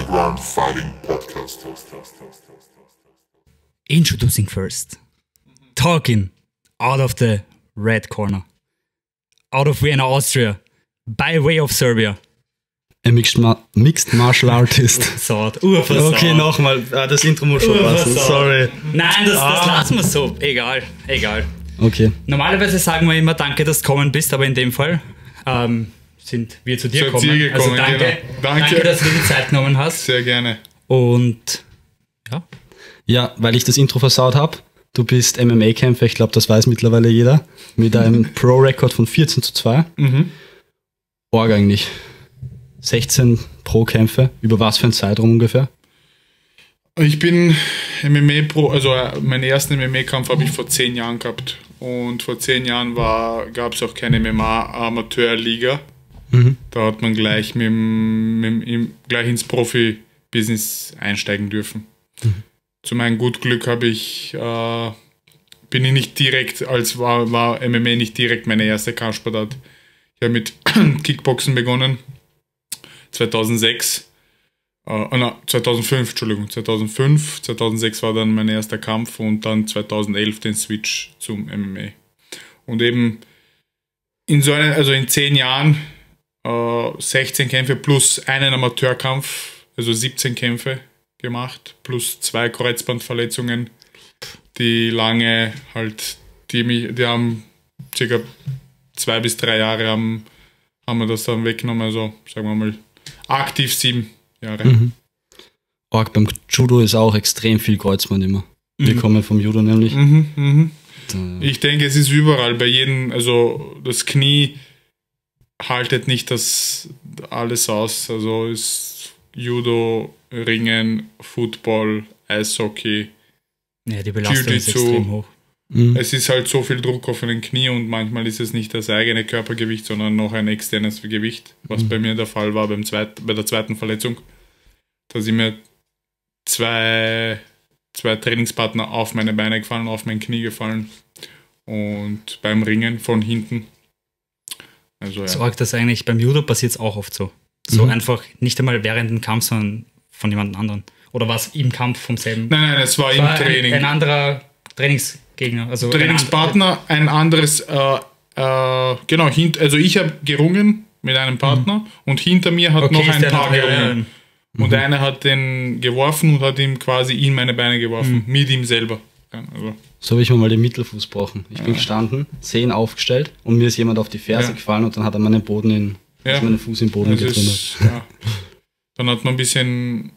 Underground Fighting Podcast. Introducing first. Talking out of the red corner. Out of Vienna, Austria. By way of Serbia. Ein Mixed, Ma Mixed Martial Artist. Saat. Urversaut. Okay, nochmal. Ah, das Intro muss schon passen. Sorry. Nein, das, das Ah. lassen wir so. Egal, egal. Okay. Normalerweise sagen wir immer Danke, dass du gekommen bist, aber in dem Fall ähm, sind wir zu dir gekommen, also danke, genau. Danke. danke, dass du dir die Zeit genommen hast. Sehr gerne. Und ja, Ja, weil ich das Intro versaut habe. Du bist MMA-Kämpfer, ich glaube, das weiß mittlerweile jeder. Mit einem Pro-Rekord von 14 zu 2. Mhm. Org eigentlich. 16 Pro-Kämpfe. Über was für einen Zeitraum ungefähr? Ich bin MMA Pro, also äh, meinen ersten MMA-Kampf habe ich vor zehn Jahren gehabt. Und vor zehn Jahren gab es auch keine MMA-Amateurliga. Mhm. Da hat man gleich, mit, mit, im, gleich ins Profi-Business einsteigen dürfen. Zu meinem Gutglück habe ich, äh, bin ich nicht direkt, als war, war MMA nicht direkt meine erste Kampfsportart. Ich habe mit Kickboxen begonnen, 2006. Äh, na, 2005, Entschuldigung, 2005, 2006 war dann mein erster Kampf und dann 2011 den Switch zum MMA. Und eben in so einem, also in zehn Jahren äh, 16 Kämpfe plus einen Amateurkampf, also 17 Kämpfe gemacht, plus zwei Kreuzbandverletzungen, die lange halt, die, mich, die haben circa zwei bis drei Jahre haben, haben wir das dann weggenommen, also sagen wir mal aktiv sieben Jahre. Mhm. Org beim Judo ist auch extrem viel Kreuzband immer. Wir kommen vom Judo nämlich. Mhm, mhm. Da- Ich denke, es ist überall bei jedem, also das Knie haltet nicht das alles aus. Also ist Judo, Ringen, Football, Eishockey. ja die Belastung ist extrem hoch. Mhm. Es ist halt so viel Druck auf den Knie und manchmal ist es nicht das eigene Körpergewicht, sondern noch ein externes Gewicht, was bei mir der Fall war beim zweit, bei der zweiten Verletzung. Da sind mir zwei, zwei Trainingspartner auf meine Beine gefallen, auf mein Knie gefallen und beim Ringen von hinten. Also So ja. arg das eigentlich beim Judo passiert es auch oft so. So Mhm. einfach nicht einmal während dem Kampf, sondern von jemand anderem. Oder war es im Kampf vom selben? Nein, nein, es war Es im war Training. Ein, ein anderer Trainingsgegner. Also Trainingspartner, ein anderes, äh, äh, genau, hint, also ich habe gerungen mit einem Partner und hinter mir hat Okay, noch ein Paar gerungen. Und der eine hat den geworfen und hat ihm quasi in meine Beine geworfen, mit ihm selber. Also, So habe ich mir mal den Mittelfuß gebrochen. Ich bin gestanden, Zehen aufgestellt und mir ist jemand auf die Ferse Ja. gefallen und dann hat er meinen Boden in, Ja. meinen Fuß im Boden das getrümmert. ja. Dann hat man ein bisschen,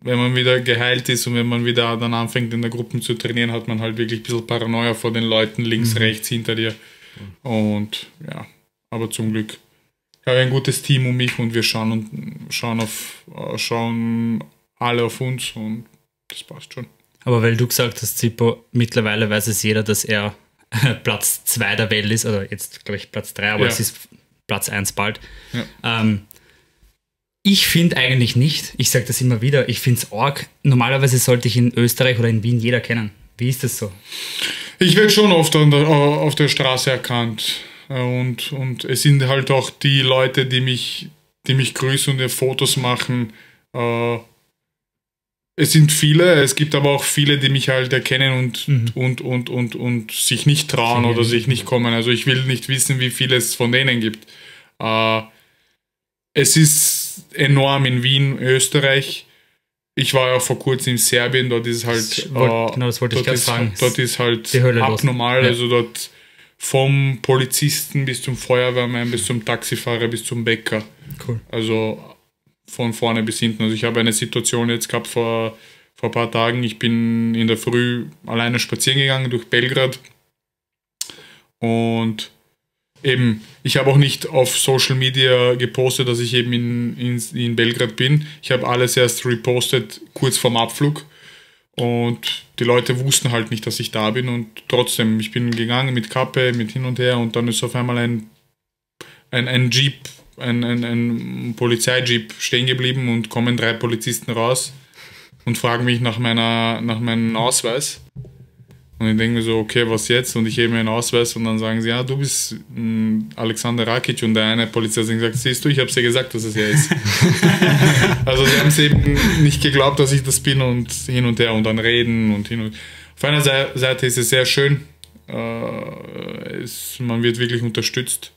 wenn man wieder geheilt ist und wenn man wieder dann anfängt in der Gruppe zu trainieren, hat man halt wirklich ein bisschen Paranoia vor den Leuten links, rechts, hinter dir. Und ja, aber zum Glück. Ich habe ein gutes Team um mich und wir schauen und schauen auf äh, schauen alle auf uns und das passt schon. Aber weil du gesagt hast, Zippo, mittlerweile weiß es jeder, dass er Platz 2 der Welt ist, oder jetzt glaube ich Platz 3, aber Ja. es ist Platz 1 bald. Ja. Ähm, ich finde eigentlich nicht, ich sage das immer wieder, ich finde es arg. Normalerweise sollte ich in Österreich oder in Wien jeder kennen. Wie ist das so? Ich werde schon oft der, auf der Straße erkannt. Und, und es sind halt auch die Leute, die mich, die mich grüßen und ihr Fotos machen. Äh, Es sind viele, es gibt aber auch viele, die mich halt erkennen und, und, und, und, und sich nicht trauen oder sich nicht kommen. Also ich will nicht wissen, wie viele es von denen gibt. Äh, es ist enorm in Wien, Österreich. Ich war ja vor kurzem in Serbien, dort ist halt. Wollt- genau, das wollte ich dort gerade ist, sagen. Dort ist halt abnormal. Ja. Also dort vom Polizisten bis zum Feuerwehrmann, bis zum Taxifahrer, bis zum Bäcker. Cool. Also von vorne bis hinten. Also ich habe eine Situation jetzt gehabt vor, vor ein paar Tagen. Ich bin in der Früh alleine spazieren gegangen durch Belgrad. Und eben, ich habe auch nicht auf Social Media gepostet, dass ich eben in, in, in Belgrad bin. Ich habe alles erst repostet kurz vorm Abflug. Und die Leute wussten halt nicht, dass ich da bin. Und trotzdem, ich bin gegangen mit Kappe, mit hin und her. Und dann ist auf einmal ein, ein, ein Jeep, ein, ein, ein Polizeijeep stehen geblieben und kommen drei Polizisten raus und fragen mich nach, meiner, nach meinem Ausweis. Und ich denke mir so, okay, was jetzt? Und ich hebe mir einen Ausweis und dann sagen sie, ja, du bist mh, Alexander Rakic und der eine Polizist hat gesagt, siehst du, ich habe dir gesagt, dass es er ist. also sie haben es eben nicht geglaubt, dass ich das bin und hin und her und dann reden und hin und Auf einer Seite ist es sehr schön, äh, es, man wird wirklich unterstützt,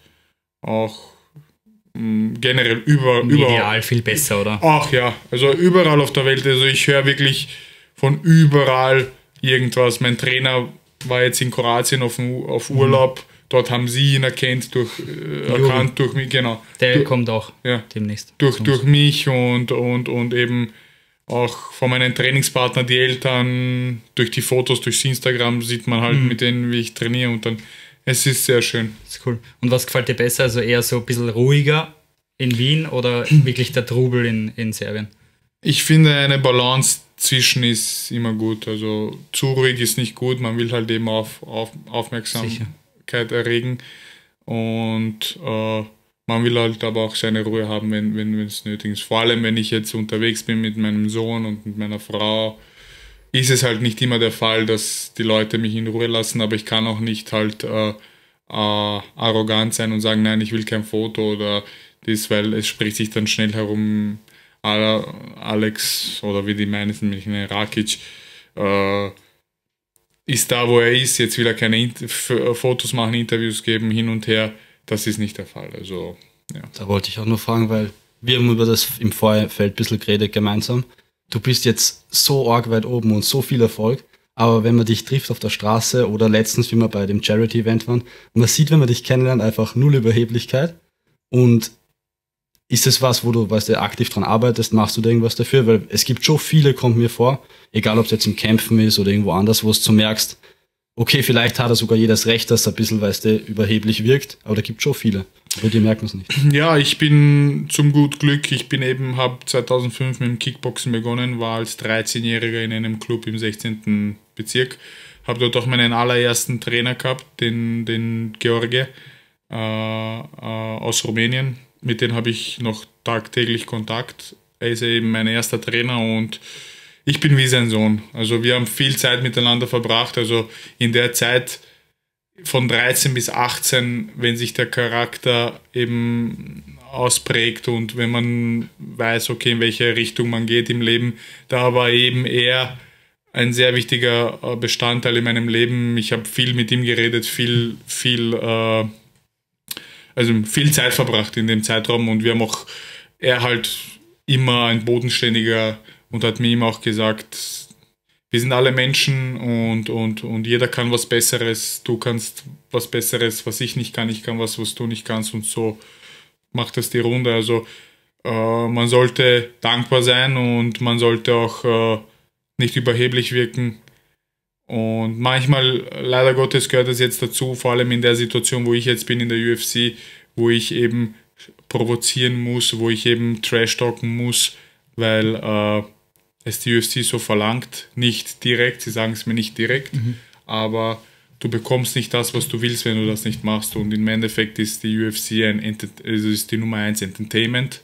auch generell über, überall. viel besser, oder? Ach ja, also überall auf der Welt. Also ich höre wirklich von überall irgendwas. Mein Trainer war jetzt in Kroatien auf, auf Urlaub. Dort haben sie ihn erkannt durch, äh, erkannt durch mich, genau. Der durch, kommt auch ja, demnächst. durch, durch mich und, und, und eben auch von meinen Trainingspartnern, die Eltern, durch die Fotos, durchs Instagram sieht man halt mit denen, wie ich trainiere und dann, es ist sehr schön. Ist cool. Und was gefällt dir besser? Also eher so ein bisschen ruhiger in Wien oder wirklich der Trubel in, in Serbien? Ich finde, eine Balance zwischen ist immer gut. Also zu ruhig ist nicht gut. Man will halt eben auf, auf Aufmerksamkeit erregen. Und äh, man will halt aber auch seine Ruhe haben, wenn, wenn wenn es nötig ist. Vor allem, wenn ich jetzt unterwegs bin mit meinem Sohn und mit meiner Frau, ist es halt nicht immer der Fall, dass die Leute mich in Ruhe lassen, aber ich kann auch nicht halt äh, äh, arrogant sein und sagen, nein, ich will kein Foto oder das, weil es spricht sich dann schnell herum, Alex oder wie die meinen, nämlich eine Rakic, äh, ist da, wo er ist, jetzt will er keine Int Fotos machen, Interviews geben, hin und her. Das ist nicht der Fall. Also, ja. Da wollte ich auch nur fragen, weil wir haben über das im Vorfeld ein bisschen geredet gemeinsam. Du bist jetzt so arg weit oben und so viel Erfolg, aber wenn man dich trifft auf der Straße oder letztens, wie wir bei dem Charity-Event waren, man sieht, wenn man dich kennenlernt, einfach null Überheblichkeit. Und ist es was, wo du, weißt du, aktiv dran arbeitest, machst du da irgendwas dafür? Weil es gibt schon viele, kommt mir vor, egal ob es jetzt im Kämpfen ist oder irgendwo anders, wo es du merkst, okay, vielleicht hat er sogar jedes Recht, dass er ein bisschen, weißt du, überheblich wirkt, aber da gibt schon viele. Bei dir merkt man es nicht. Ja, ich bin zum gut Glück. Ich bin eben, habe 2005 mit dem Kickboxen begonnen, war als 13-Jähriger in einem Club im 16. Bezirk. Habe dort auch meinen allerersten Trainer gehabt, den, den George äh, äh, aus Rumänien. Mit dem habe ich noch tagtäglich Kontakt. Er ist eben mein erster Trainer und ich bin wie sein Sohn. Also wir haben viel Zeit miteinander verbracht. Also in der Zeit von 13 bis 18, wenn sich der Charakter eben ausprägt und wenn man weiß, okay, in welche Richtung man geht im Leben, da war eben er ein sehr wichtiger äh, Bestandteil in meinem Leben. Ich habe viel mit ihm geredet, viel, viel, äh, also viel Zeit verbracht in dem Zeitraum und wir haben auch, er halt immer ein bodenständiger und hat mir immer auch gesagt, wir sind alle Menschen und, und, und jeder kann was Besseres. Du kannst was Besseres, was ich nicht kann. Ich kann was, was du nicht kannst. Und so macht das die Runde. Also äh, man sollte dankbar sein und man sollte auch äh, nicht überheblich wirken. Und manchmal, leider Gottes, gehört es jetzt dazu, vor allem in der Situation, wo ich jetzt bin in der UFC, wo ich eben provozieren muss, wo ich eben Trash talken muss, weil äh, es die UFC so verlangt, nicht direkt, sie sagen es mir nicht direkt, aber du bekommst nicht das, was du willst, wenn du das nicht machst. Und im Endeffekt ist die UFC ein also ist die Nummer eins Entertainment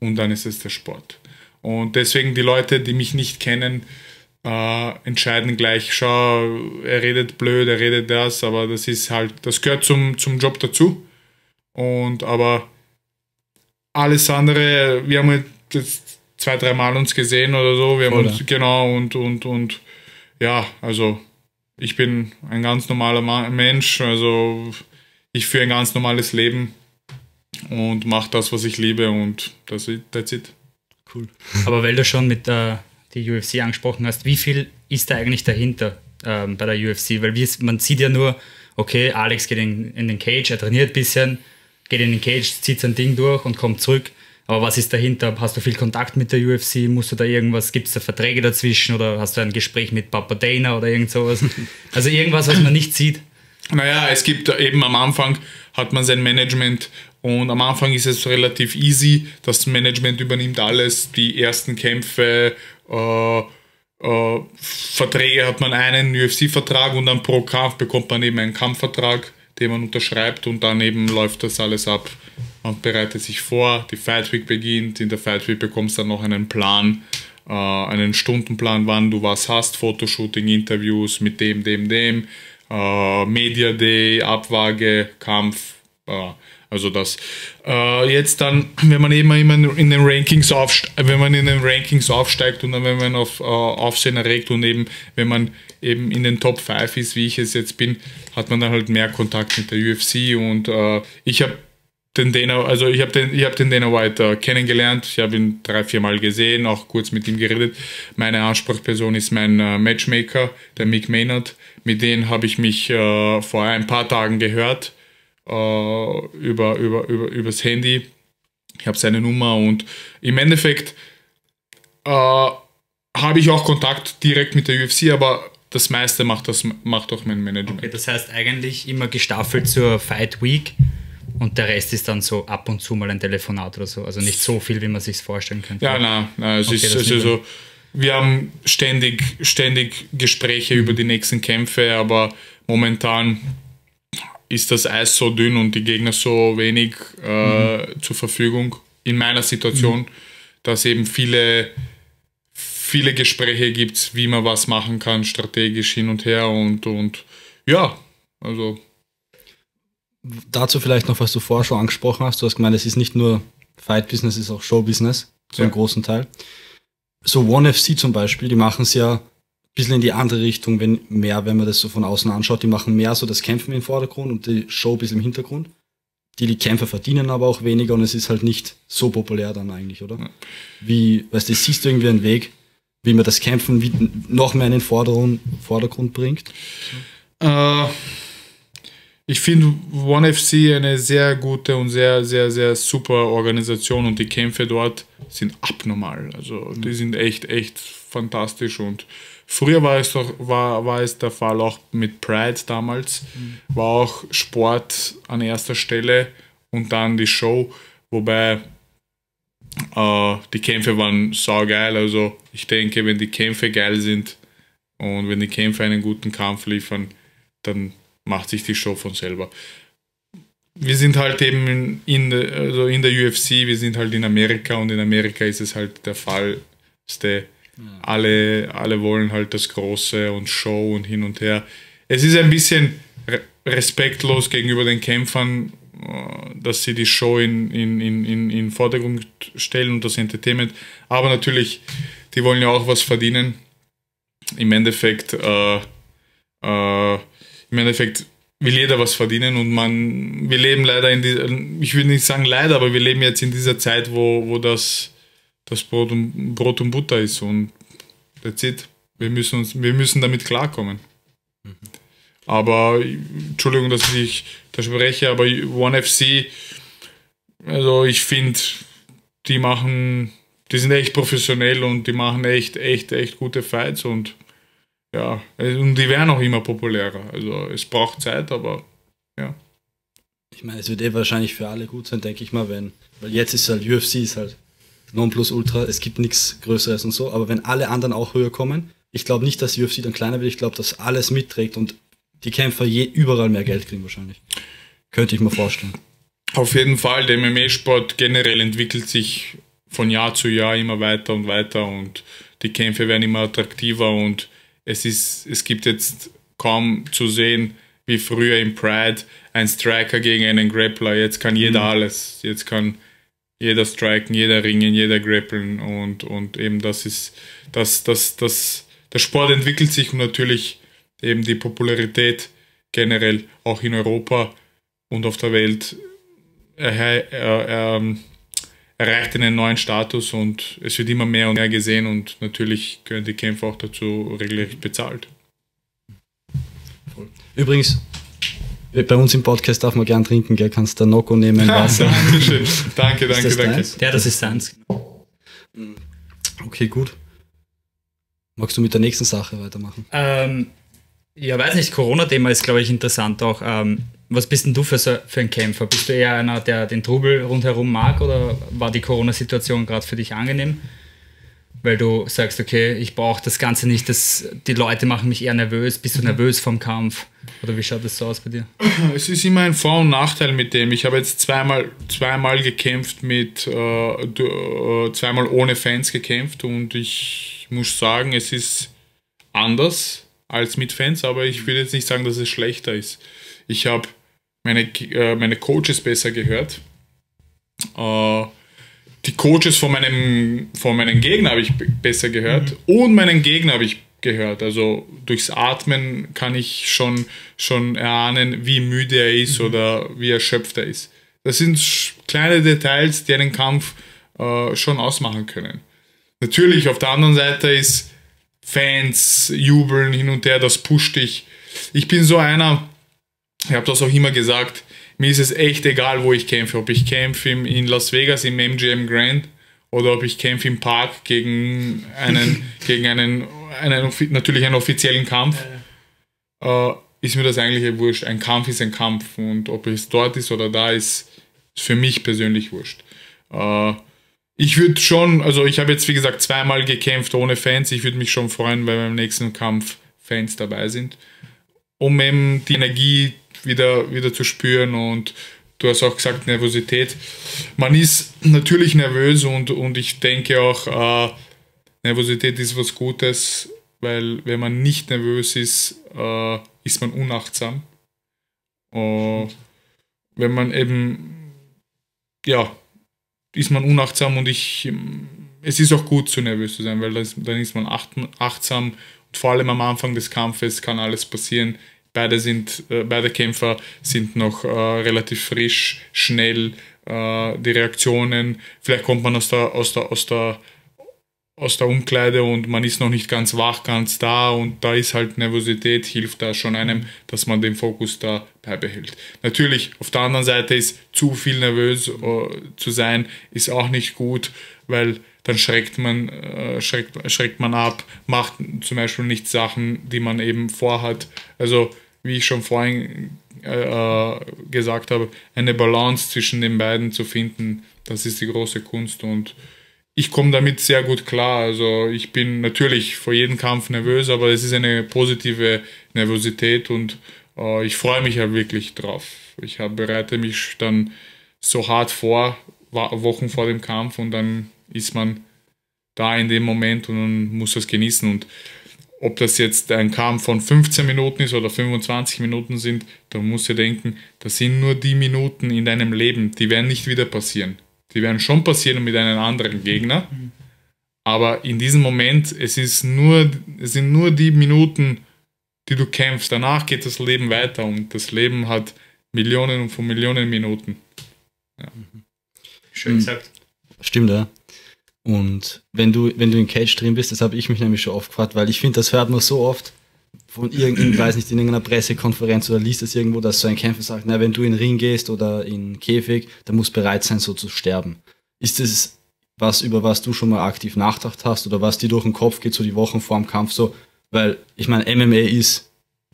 und dann ist es der Sport. Und deswegen die Leute, die mich nicht kennen, äh, entscheiden gleich, schau, er redet blöd, er redet das, aber das ist halt, das gehört zum, zum Job dazu. Und aber alles andere, wir haben jetzt zwei, drei Mal uns gesehen oder so. Wir haben Voll, uns, genau, und, und, und ja, also ich bin ein ganz normaler Ma Mensch, also ich führe ein ganz normales Leben und mache das, was ich liebe und das that's it. Cool. Aber weil du schon mit äh, die UFC angesprochen hast, wie viel ist da eigentlich dahinter ähm, bei der UFC? Weil wir, man sieht ja nur, okay, Alex geht in, in den Cage, er trainiert ein bisschen, geht in den Cage, zieht sein Ding durch und kommt zurück. Aber was ist dahinter? Hast du viel Kontakt mit der UFC? Musst du da irgendwas, gibt es da Verträge dazwischen oder hast du ein Gespräch mit Papa Dana oder irgend sowas? Also irgendwas, was man nicht sieht. Naja, es gibt eben am Anfang hat man sein Management und am Anfang ist es relativ easy. Das Management übernimmt alles, die ersten Kämpfe, äh, äh, Verträge hat man einen UFC-Vertrag und dann pro Kampf bekommt man eben einen Kampfvertrag, den man unterschreibt und dann eben läuft das alles ab. Man bereitet sich vor, die Fight Week beginnt, in der Fight Week bekommst du dann noch einen Plan, äh, einen Stundenplan, wann du was hast, Fotoshooting, Interviews mit dem, dem, dem, äh, Media Day, Abwaage, Kampf, äh, also das. Äh, jetzt dann, wenn man eben in den Rankings aufsteigt, wenn man in den Rankings aufsteigt und dann wenn man auf äh, Aufsehen erregt und eben, wenn man eben in den Top 5 ist, wie ich es jetzt bin, hat man dann halt mehr Kontakt mit der UFC und äh, ich habe den Dana, also ich habe den, ich hab den Dana White äh, kennengelernt, ich habe ihn drei, vier Mal gesehen, auch kurz mit ihm geredet. Meine Ansprechperson ist mein äh, Matchmaker, der Mick Maynard. Mit dem habe ich mich äh, vor ein paar Tagen gehört äh, über, über, über, übers Handy. Ich habe seine Nummer und im Endeffekt äh, habe ich auch Kontakt direkt mit der UFC, aber das meiste macht, das, macht auch mein Management. Okay, das heißt eigentlich immer gestaffelt zur Fight Week und der Rest ist dann so ab und zu mal ein Telefonat oder so. Also nicht so viel, wie man sich vorstellen könnte. Ja, nein, nein es Okay, ist also so, wir haben ständig, ständig Gespräche über die nächsten Kämpfe, aber momentan ist das Eis so dünn und die Gegner so wenig äh, zur Verfügung in meiner Situation, dass eben viele, viele Gespräche gibt, wie man was machen kann, strategisch hin und her und, und ja, also Dazu vielleicht noch, was du vorher schon angesprochen hast. Du hast gemeint, es ist nicht nur Fight-Business, es ist auch Show-Business, zu einem Ja. großen Teil. So One FC zum Beispiel, die machen es ja bisschen in die andere Richtung, wenn mehr, wenn man das so von außen anschaut. Die machen mehr so das Kämpfen im Vordergrund und die Show ein bisschen im Hintergrund. Die, die Kämpfer verdienen aber auch weniger und es ist halt nicht so populär dann eigentlich, oder? Wie, weißt du, siehst du irgendwie einen Weg, wie man das Kämpfen wie, noch mehr in den Vordergrund, Vordergrund bringt? Äh, ich finde One FC eine sehr gute und sehr, sehr, sehr super Organisation und die Kämpfe dort sind abnormal. Also die sind echt, echt fantastisch und früher war es doch, war, war es der Fall auch mit Pride damals, war auch Sport an erster Stelle und dann die Show, wobei äh, die Kämpfe waren saugeil. Also ich denke, wenn die Kämpfe geil sind und wenn die Kämpfe einen guten Kampf liefern, dann macht sich die Show von selber. Wir sind halt eben in, in, der- also in der UFC, wir sind halt in Amerika und in Amerika ist es halt der Fall, alle, alle wollen halt das Große und Show und hin und her. Es ist ein bisschen re respektlos gegenüber den Kämpfern, äh, dass sie die Show in, in, in, in, in Vordergrund stellen und das Entertainment. Aber natürlich, die wollen ja auch was verdienen. Im Endeffekt, äh, äh, im Endeffekt will jeder was verdienen und man, wir leben leider in dieser, ich will nicht sagen leider, aber wir leben jetzt in dieser Zeit, wo, wo das, das Brot, und, Brot und Butter ist und that's it. Wir müssen, uns, wir müssen damit klarkommen. Aber, Entschuldigung, dass ich da spreche, aber One FC, also ich finde, die machen, die sind echt professionell und die machen echt, echt, echt gute Fights und ja, und die werden auch immer populärer. Also es braucht Zeit, aber ja. Ich meine, es wird eh wahrscheinlich für alle gut sein, denke ich mal, wenn, weil jetzt ist halt UFC ist halt Nonplusultra, es gibt nichts Größeres und so, aber wenn alle anderen auch höher kommen, ich glaube nicht, dass UFC dann kleiner wird, ich glaube, dass alles mitträgt und die Kämpfer je überall mehr Geld kriegen wahrscheinlich. Könnte ich mir vorstellen. Auf jeden Fall, der MMA-Sport generell entwickelt sich von Jahr zu Jahr immer weiter und weiter und die Kämpfe werden immer attraktiver und es ist, es gibt jetzt kaum zu sehen, wie früher im Pride ein Striker gegen einen Grappler. Jetzt kann jeder alles. Jetzt kann jeder striken, jeder ringen, jeder grappeln und, und eben das ist, das, das, das, der Sport entwickelt sich und natürlich eben die Popularität generell auch in Europa und auf der Welt er, er, er, ähm, erreicht einen neuen Status und es wird immer mehr und mehr gesehen und natürlich können die Kämpfer auch dazu regelrecht bezahlt. Übrigens, bei uns im Podcast darf man gern trinken, gell? Kannst da Nocco nehmen, Wasser. Dankeschön. Danke, danke, das danke. deins? Ja, das ist seins. Okay, gut. Magst du mit der nächsten Sache weitermachen? Ähm, ja, weiß nicht, Corona-Thema ist, glaube ich, interessant auch. Ähm, was bist denn du für, so, für ein Kämpfer? Bist du eher einer, der den Trubel rundherum mag oder war die Corona-Situation gerade für dich angenehm? Weil du sagst, okay, ich brauche das Ganze nicht, das, die Leute machen mich eher nervös. Bist du Mhm. nervös vom Kampf? Oder wie schaut das so aus bei dir? Es ist immer ein Vor- und Nachteil mit dem. Ich habe jetzt zweimal, zweimal gekämpft mit, äh, äh, zweimal ohne Fans gekämpft und ich muss sagen, es ist anders als mit Fans, aber ich will jetzt nicht sagen, dass es schlechter ist. Ich habe meine, äh, meine Coaches besser gehört. Äh, die Coaches von meinem, von meinem Gegner habe ich besser gehört und meinen Gegner habe ich gehört. Also durchs Atmen kann ich schon, schon erahnen, wie müde er ist oder wie erschöpft er ist. Das sind kleine Details, die einen Kampf äh, schon ausmachen können. Natürlich, auf der anderen Seite ist Fans jubeln hin und her, das pusht dich. Ich bin so einer, ich habe das auch immer gesagt, mir ist es echt egal, wo ich kämpfe. Ob ich kämpfe in Las Vegas im MGM Grand oder ob ich kämpfe im Park gegen einen, gegen einen, einen natürlich einen offiziellen Kampf, äh, ist mir das eigentlich wurscht. Ein Kampf ist ein Kampf und ob es dort ist oder da ist, ist für mich persönlich wurscht. Äh, ich würde schon, also ich habe jetzt wie gesagt zweimal gekämpft ohne Fans. Ich würde mich schon freuen, wenn beim nächsten Kampf Fans dabei sind, um eben die Energie wieder, wieder zu spüren und du hast auch gesagt Nervosität. Man ist natürlich nervös und, und ich denke auch, äh, Nervosität ist was Gutes, weil wenn man nicht nervös ist, äh, ist man unachtsam. Äh, wenn man eben, ja, ist man unachtsam und ich, es ist auch gut, so nervös zu sein, weil das, dann ist man acht, achtsam und vor allem am Anfang des Kampfes kann alles passieren. Beide sind, äh, beide Kämpfer sind noch äh, relativ frisch, schnell, äh, die Reaktionen, vielleicht kommt man aus der, aus der, aus der aus der Umkleide und man ist noch nicht ganz wach, ganz da und da ist halt Nervosität, hilft da schon einem, dass man den Fokus da beibehält. Natürlich, auf der anderen Seite ist zu viel nervös äh, zu sein, ist auch nicht gut, weil dann schreckt man, äh, schreckt, schreckt man ab, macht zum Beispiel nicht Sachen, die man eben vorhat. Also, wie ich schon vorhin äh, gesagt habe, eine Balance zwischen den beiden zu finden, das ist die große Kunst und ich komme damit sehr gut klar. Also ich bin natürlich vor jedem Kampf nervös, aber es ist eine positive Nervosität und äh, ich freue mich ja wirklich drauf. Ich hab, bereite mich dann so hart vor, Wochen vor dem Kampf und dann ist man da in dem Moment und muss das genießen. Und ob das jetzt ein Kampf von 15 Minuten ist oder 25 Minuten sind, dann musst du denken, das sind nur die Minuten in deinem Leben, die werden nicht wieder passieren. Die werden schon passieren mit einem anderen Gegner. Aber in diesem Moment, es, ist nur, es sind nur die Minuten, die du kämpfst. Danach geht das Leben weiter und das Leben hat Millionen und von Millionen Minuten. Ja. Schön gesagt. Stimmt, ja. Und wenn du, wenn du in Cage drin bist, das habe ich mich nämlich schon oft gefragt, weil ich finde, das hört man so oft von irgendeinem, weiß nicht, in irgendeiner Pressekonferenz oder liest es irgendwo, dass so ein Kämpfer sagt, na, wenn du in den Ring gehst oder in den Käfig, dann musst bereit sein, so zu sterben. Ist das was, über was du schon mal aktiv nachgedacht hast oder was dir durch den Kopf geht, so die Wochen vor dem Kampf so? Weil, ich meine, MMA ist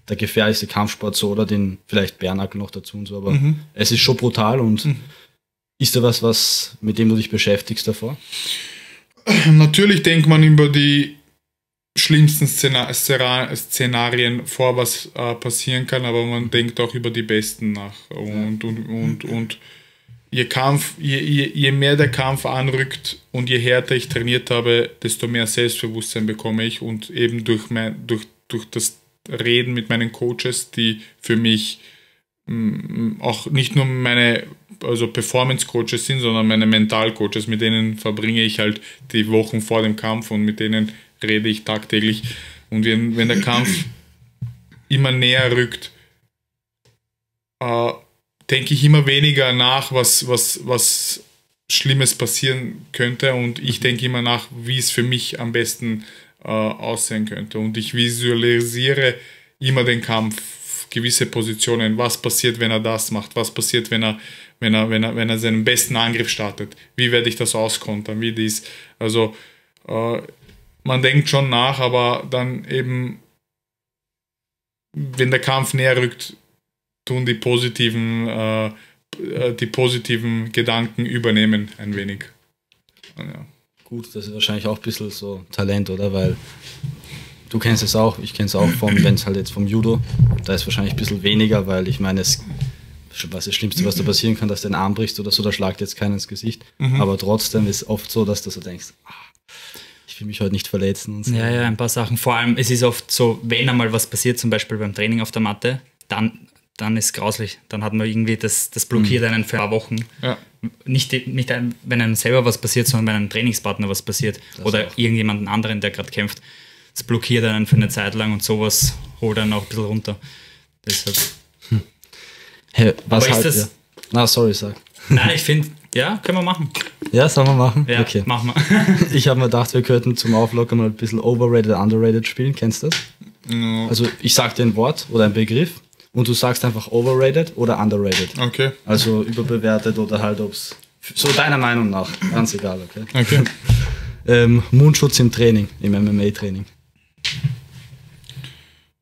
der gefährlichste Kampfsport so oder den vielleicht Bernackel noch dazu und so, aber Mhm. es ist schon brutal und Mhm. ist da was, was, mit dem du dich beschäftigst davor? Natürlich denkt man über die schlimmsten Szena Szena Szenarien vor, was äh, passieren kann, aber man denkt auch über die besten nach. Und, und, und, und je, Kampf, je, je, je mehr der Kampf anrückt und je härter ich trainiert habe, desto mehr Selbstbewusstsein bekomme ich und eben durch, mein, durch, durch das Reden mit meinen Coaches, die für mich mh, auch nicht nur meine also Performance-Coaches sind, sondern meine Mental-Coaches, mit denen verbringe ich halt die Wochen vor dem Kampf und mit denen rede ich tagtäglich. Und wenn, wenn der Kampf immer näher rückt, äh, denke ich immer weniger nach, was, was, was Schlimmes passieren könnte und ich denke immer nach, wie es für mich am besten äh, aussehen könnte. Und ich visualisiere immer den Kampf, gewisse Positionen, was passiert, wenn er das macht, was passiert, wenn er, wenn er, wenn er, wenn er seinen besten Angriff startet, wie werde ich das auskontern, wie dies. Also äh, man denkt schon nach, aber dann eben, wenn der Kampf näher rückt, tun die positiven, äh, äh, die positiven Gedanken übernehmen ein wenig. Ja. Gut, das ist wahrscheinlich auch ein bisschen so Talent, oder? Weil du kennst es auch, ich kenne es auch vom, wenn es halt jetzt vom Judo, da ist wahrscheinlich ein bisschen weniger, weil ich meine, es was das Schlimmste, was da passieren kann, dass du den Arm brichst oder so, da schlagt jetzt keiner ins Gesicht. Aber trotzdem ist oft so, dass du so denkst, ah, ich will mich heute nicht verletzen und so. Ja, ja, ein paar Sachen. Vor allem, es ist oft so, wenn einmal was passiert, zum Beispiel beim Training auf der Matte, dann, dann ist es grauslich. Dann hat man irgendwie, das, das blockiert einen für ein paar Wochen. Ja. Nicht, nicht ein, wenn einem selber was passiert, sondern wenn einem Trainingspartner was passiert. oder auch. irgendjemanden anderen, der gerade kämpft. Das blockiert einen für eine Zeit lang und sowas holt einen auch ein bisschen runter. Deshalb. Hey, was Aber ist halt, das- ja. Na, sorry, sag. Nein, ich finde, ja, können wir machen. Ja, sollen wir machen? Ja, okay. machen wir. Ich habe mir gedacht, wir könnten zum Auflockern mal ein bisschen overrated, underrated spielen. Kennst du das? Also ich sag dir ein Wort oder ein Begriff und du sagst einfach overrated oder underrated. Okay. Also überbewertet oder halt ob's so deiner Meinung nach, ganz egal, okay. Okay. Ähm, Mundschutz im Training, im MMA-Training.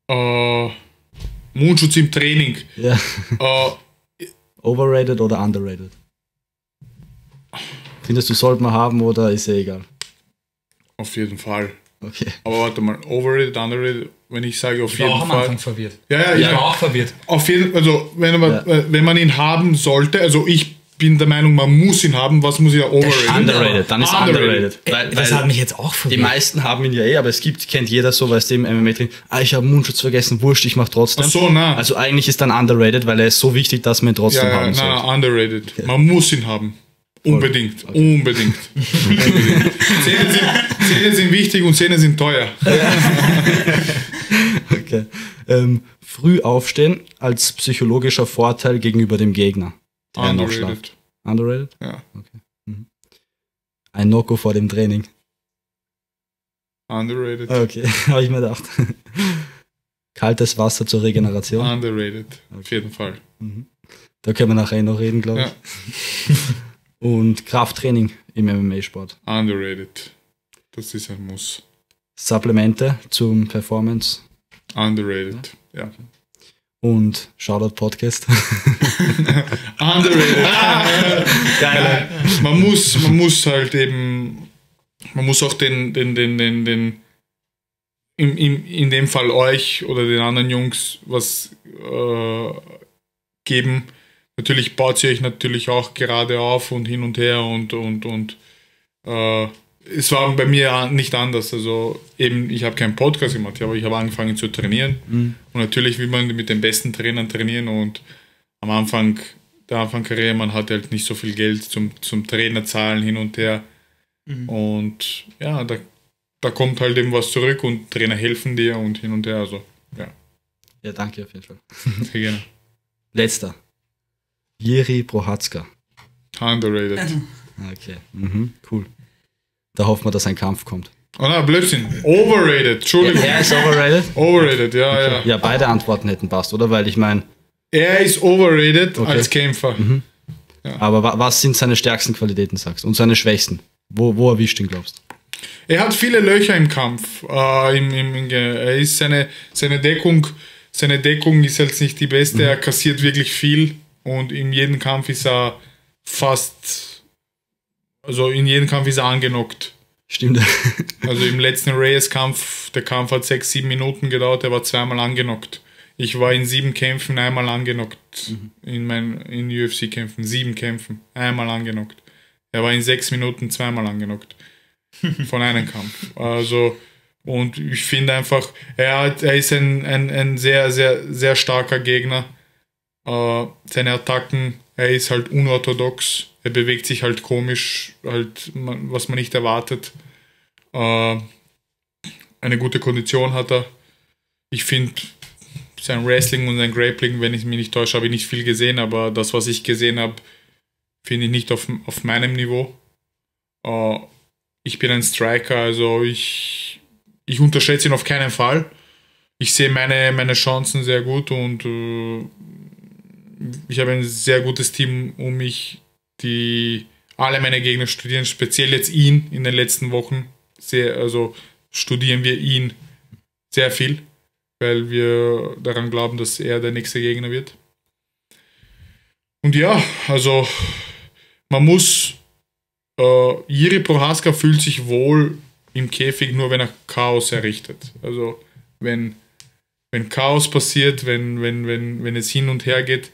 äh, Mundschutz im Training. Ja. Äh, Overrated oder underrated? Findest du, sollte man haben oder ist eh egal? auf jeden Fall. Okay. Aber warte mal, overrated, underrated, wenn ich sage auf Ich war jeden auch am Fall. Anfang verwirrt. Ja, ja, Ich ja. war auch verwirrt. Auf jeden also wenn man, Ja. äh, wenn man ihn haben sollte, also ich bin der Meinung, man muss ihn haben, was muss ich ja overrated? Underrated, dann ist Underrated. underrated. Weil, das weil hat mich jetzt auch die verwirrt. meisten haben ihn ja eh, aber es gibt, kennt jeder so, weißt du, im MMA-Training, ah, ich habe Mundschutz vergessen, wurscht, ich mach trotzdem. Ach so, na. Also eigentlich ist dann underrated, weil er ist so wichtig, dass man ihn trotzdem Ja, ja, haben nein, sollte. nein, underrated. Man muss ihn haben. Unbedingt, unbedingt. unbedingt. Zähne, sind, Zähne sind wichtig und Zähne sind teuer. Okay. Ähm, früh aufstehen als psychologischer Vorteil gegenüber dem Gegner. Der noch schlaft. Underrated. Underrated? Ja, Ein Nocco vor dem Training. underrated. Okay, habe ich mir gedacht. Kaltes Wasser zur Regeneration. Underrated. Auf jeden Fall. Da können wir nachher eh noch reden, glaube ich. Ja, Und Krafttraining im MMA-Sport. underrated. Das ist ein Muss. Supplemente zum Performance Underrated. Ja. Und Shoutout Podcast. Underrated. Geil. Man muss, man muss halt eben, man muss auch den, den, den, den, den in, in, in dem Fall euch oder den anderen Jungs was äh, geben. Natürlich baut sie euch natürlich auch gerade auf und hin und her und, und, und äh, es war bei mir nicht anders. Also eben, ich habe keinen Podcast gemacht, aber ich habe angefangen zu trainieren. Und natürlich will man mit den besten Trainern trainieren und am Anfang der Anfang Karriere, man hat halt nicht so viel Geld zum, zum Trainer zahlen hin und her. Und ja, da, da kommt halt eben was zurück und Trainer helfen dir und hin und her. Also, ja, ja, danke auf jeden Fall. sehr gerne. Letzter. Jiri Prohatzka. Underrated. Okay, mhm, cool. Da hoffen wir, dass ein Kampf kommt. Oh na, Blödsinn. Overrated. Entschuldigung. Er ist overrated? Overrated, ja, ja. Ja, beide Antworten hätten passt, oder? Weil ich meine, Er ist overrated Okay. als Kämpfer. aber wa was sind seine stärksten Qualitäten, sagst du? Und seine schwächsten? Wo, wo erwischt ihn, glaubst du? Er hat viele Löcher im Kampf. Äh, im, im, im, er ist seine, seine Deckung, seine Deckung ist jetzt nicht die beste. Er kassiert wirklich viel und in jedem Kampf ist er fast, also in jedem Kampf ist er angenockt. Stimmt. Also im letzten Reyes-Kampf, der Kampf hat sechs, sieben Minuten gedauert, er war zweimal angenockt. Ich war in sieben Kämpfen einmal angenockt. In meinen in UFC-Kämpfen. Sieben Kämpfen. Einmal angenockt. Er war in sechs Minuten zweimal angenockt. Von einem Kampf. Also, und ich finde einfach, er, hat, er ist ein, ein, ein sehr, sehr, sehr starker Gegner. Äh, seine Attacken, er ist halt unorthodox. Er bewegt sich halt komisch, halt, was man nicht erwartet. Äh, eine gute Kondition hat er. Ich finde sein Wrestling und sein Grappling, wenn ich mich nicht täusche, habe ich nicht viel gesehen, aber das, was ich gesehen habe, finde ich nicht auf, auf meinem Niveau. Äh, ich bin ein Striker, also ich, ich unterschätze ihn auf keinen Fall. Ich sehe meine, meine Chancen sehr gut und äh, ich habe ein sehr gutes Team um mich, die alle meine Gegner studieren, speziell jetzt ihn in den letzten Wochen. Sehr, also studieren wir ihn sehr viel, weil wir daran glauben, dass er der nächste Gegner wird. Und ja, also man muss äh, Jiri Prohaska fühlt sich wohl im Käfig nur, wenn er Chaos errichtet. Also wenn, wenn Chaos passiert, wenn, wenn, wenn, wenn es hin und her geht.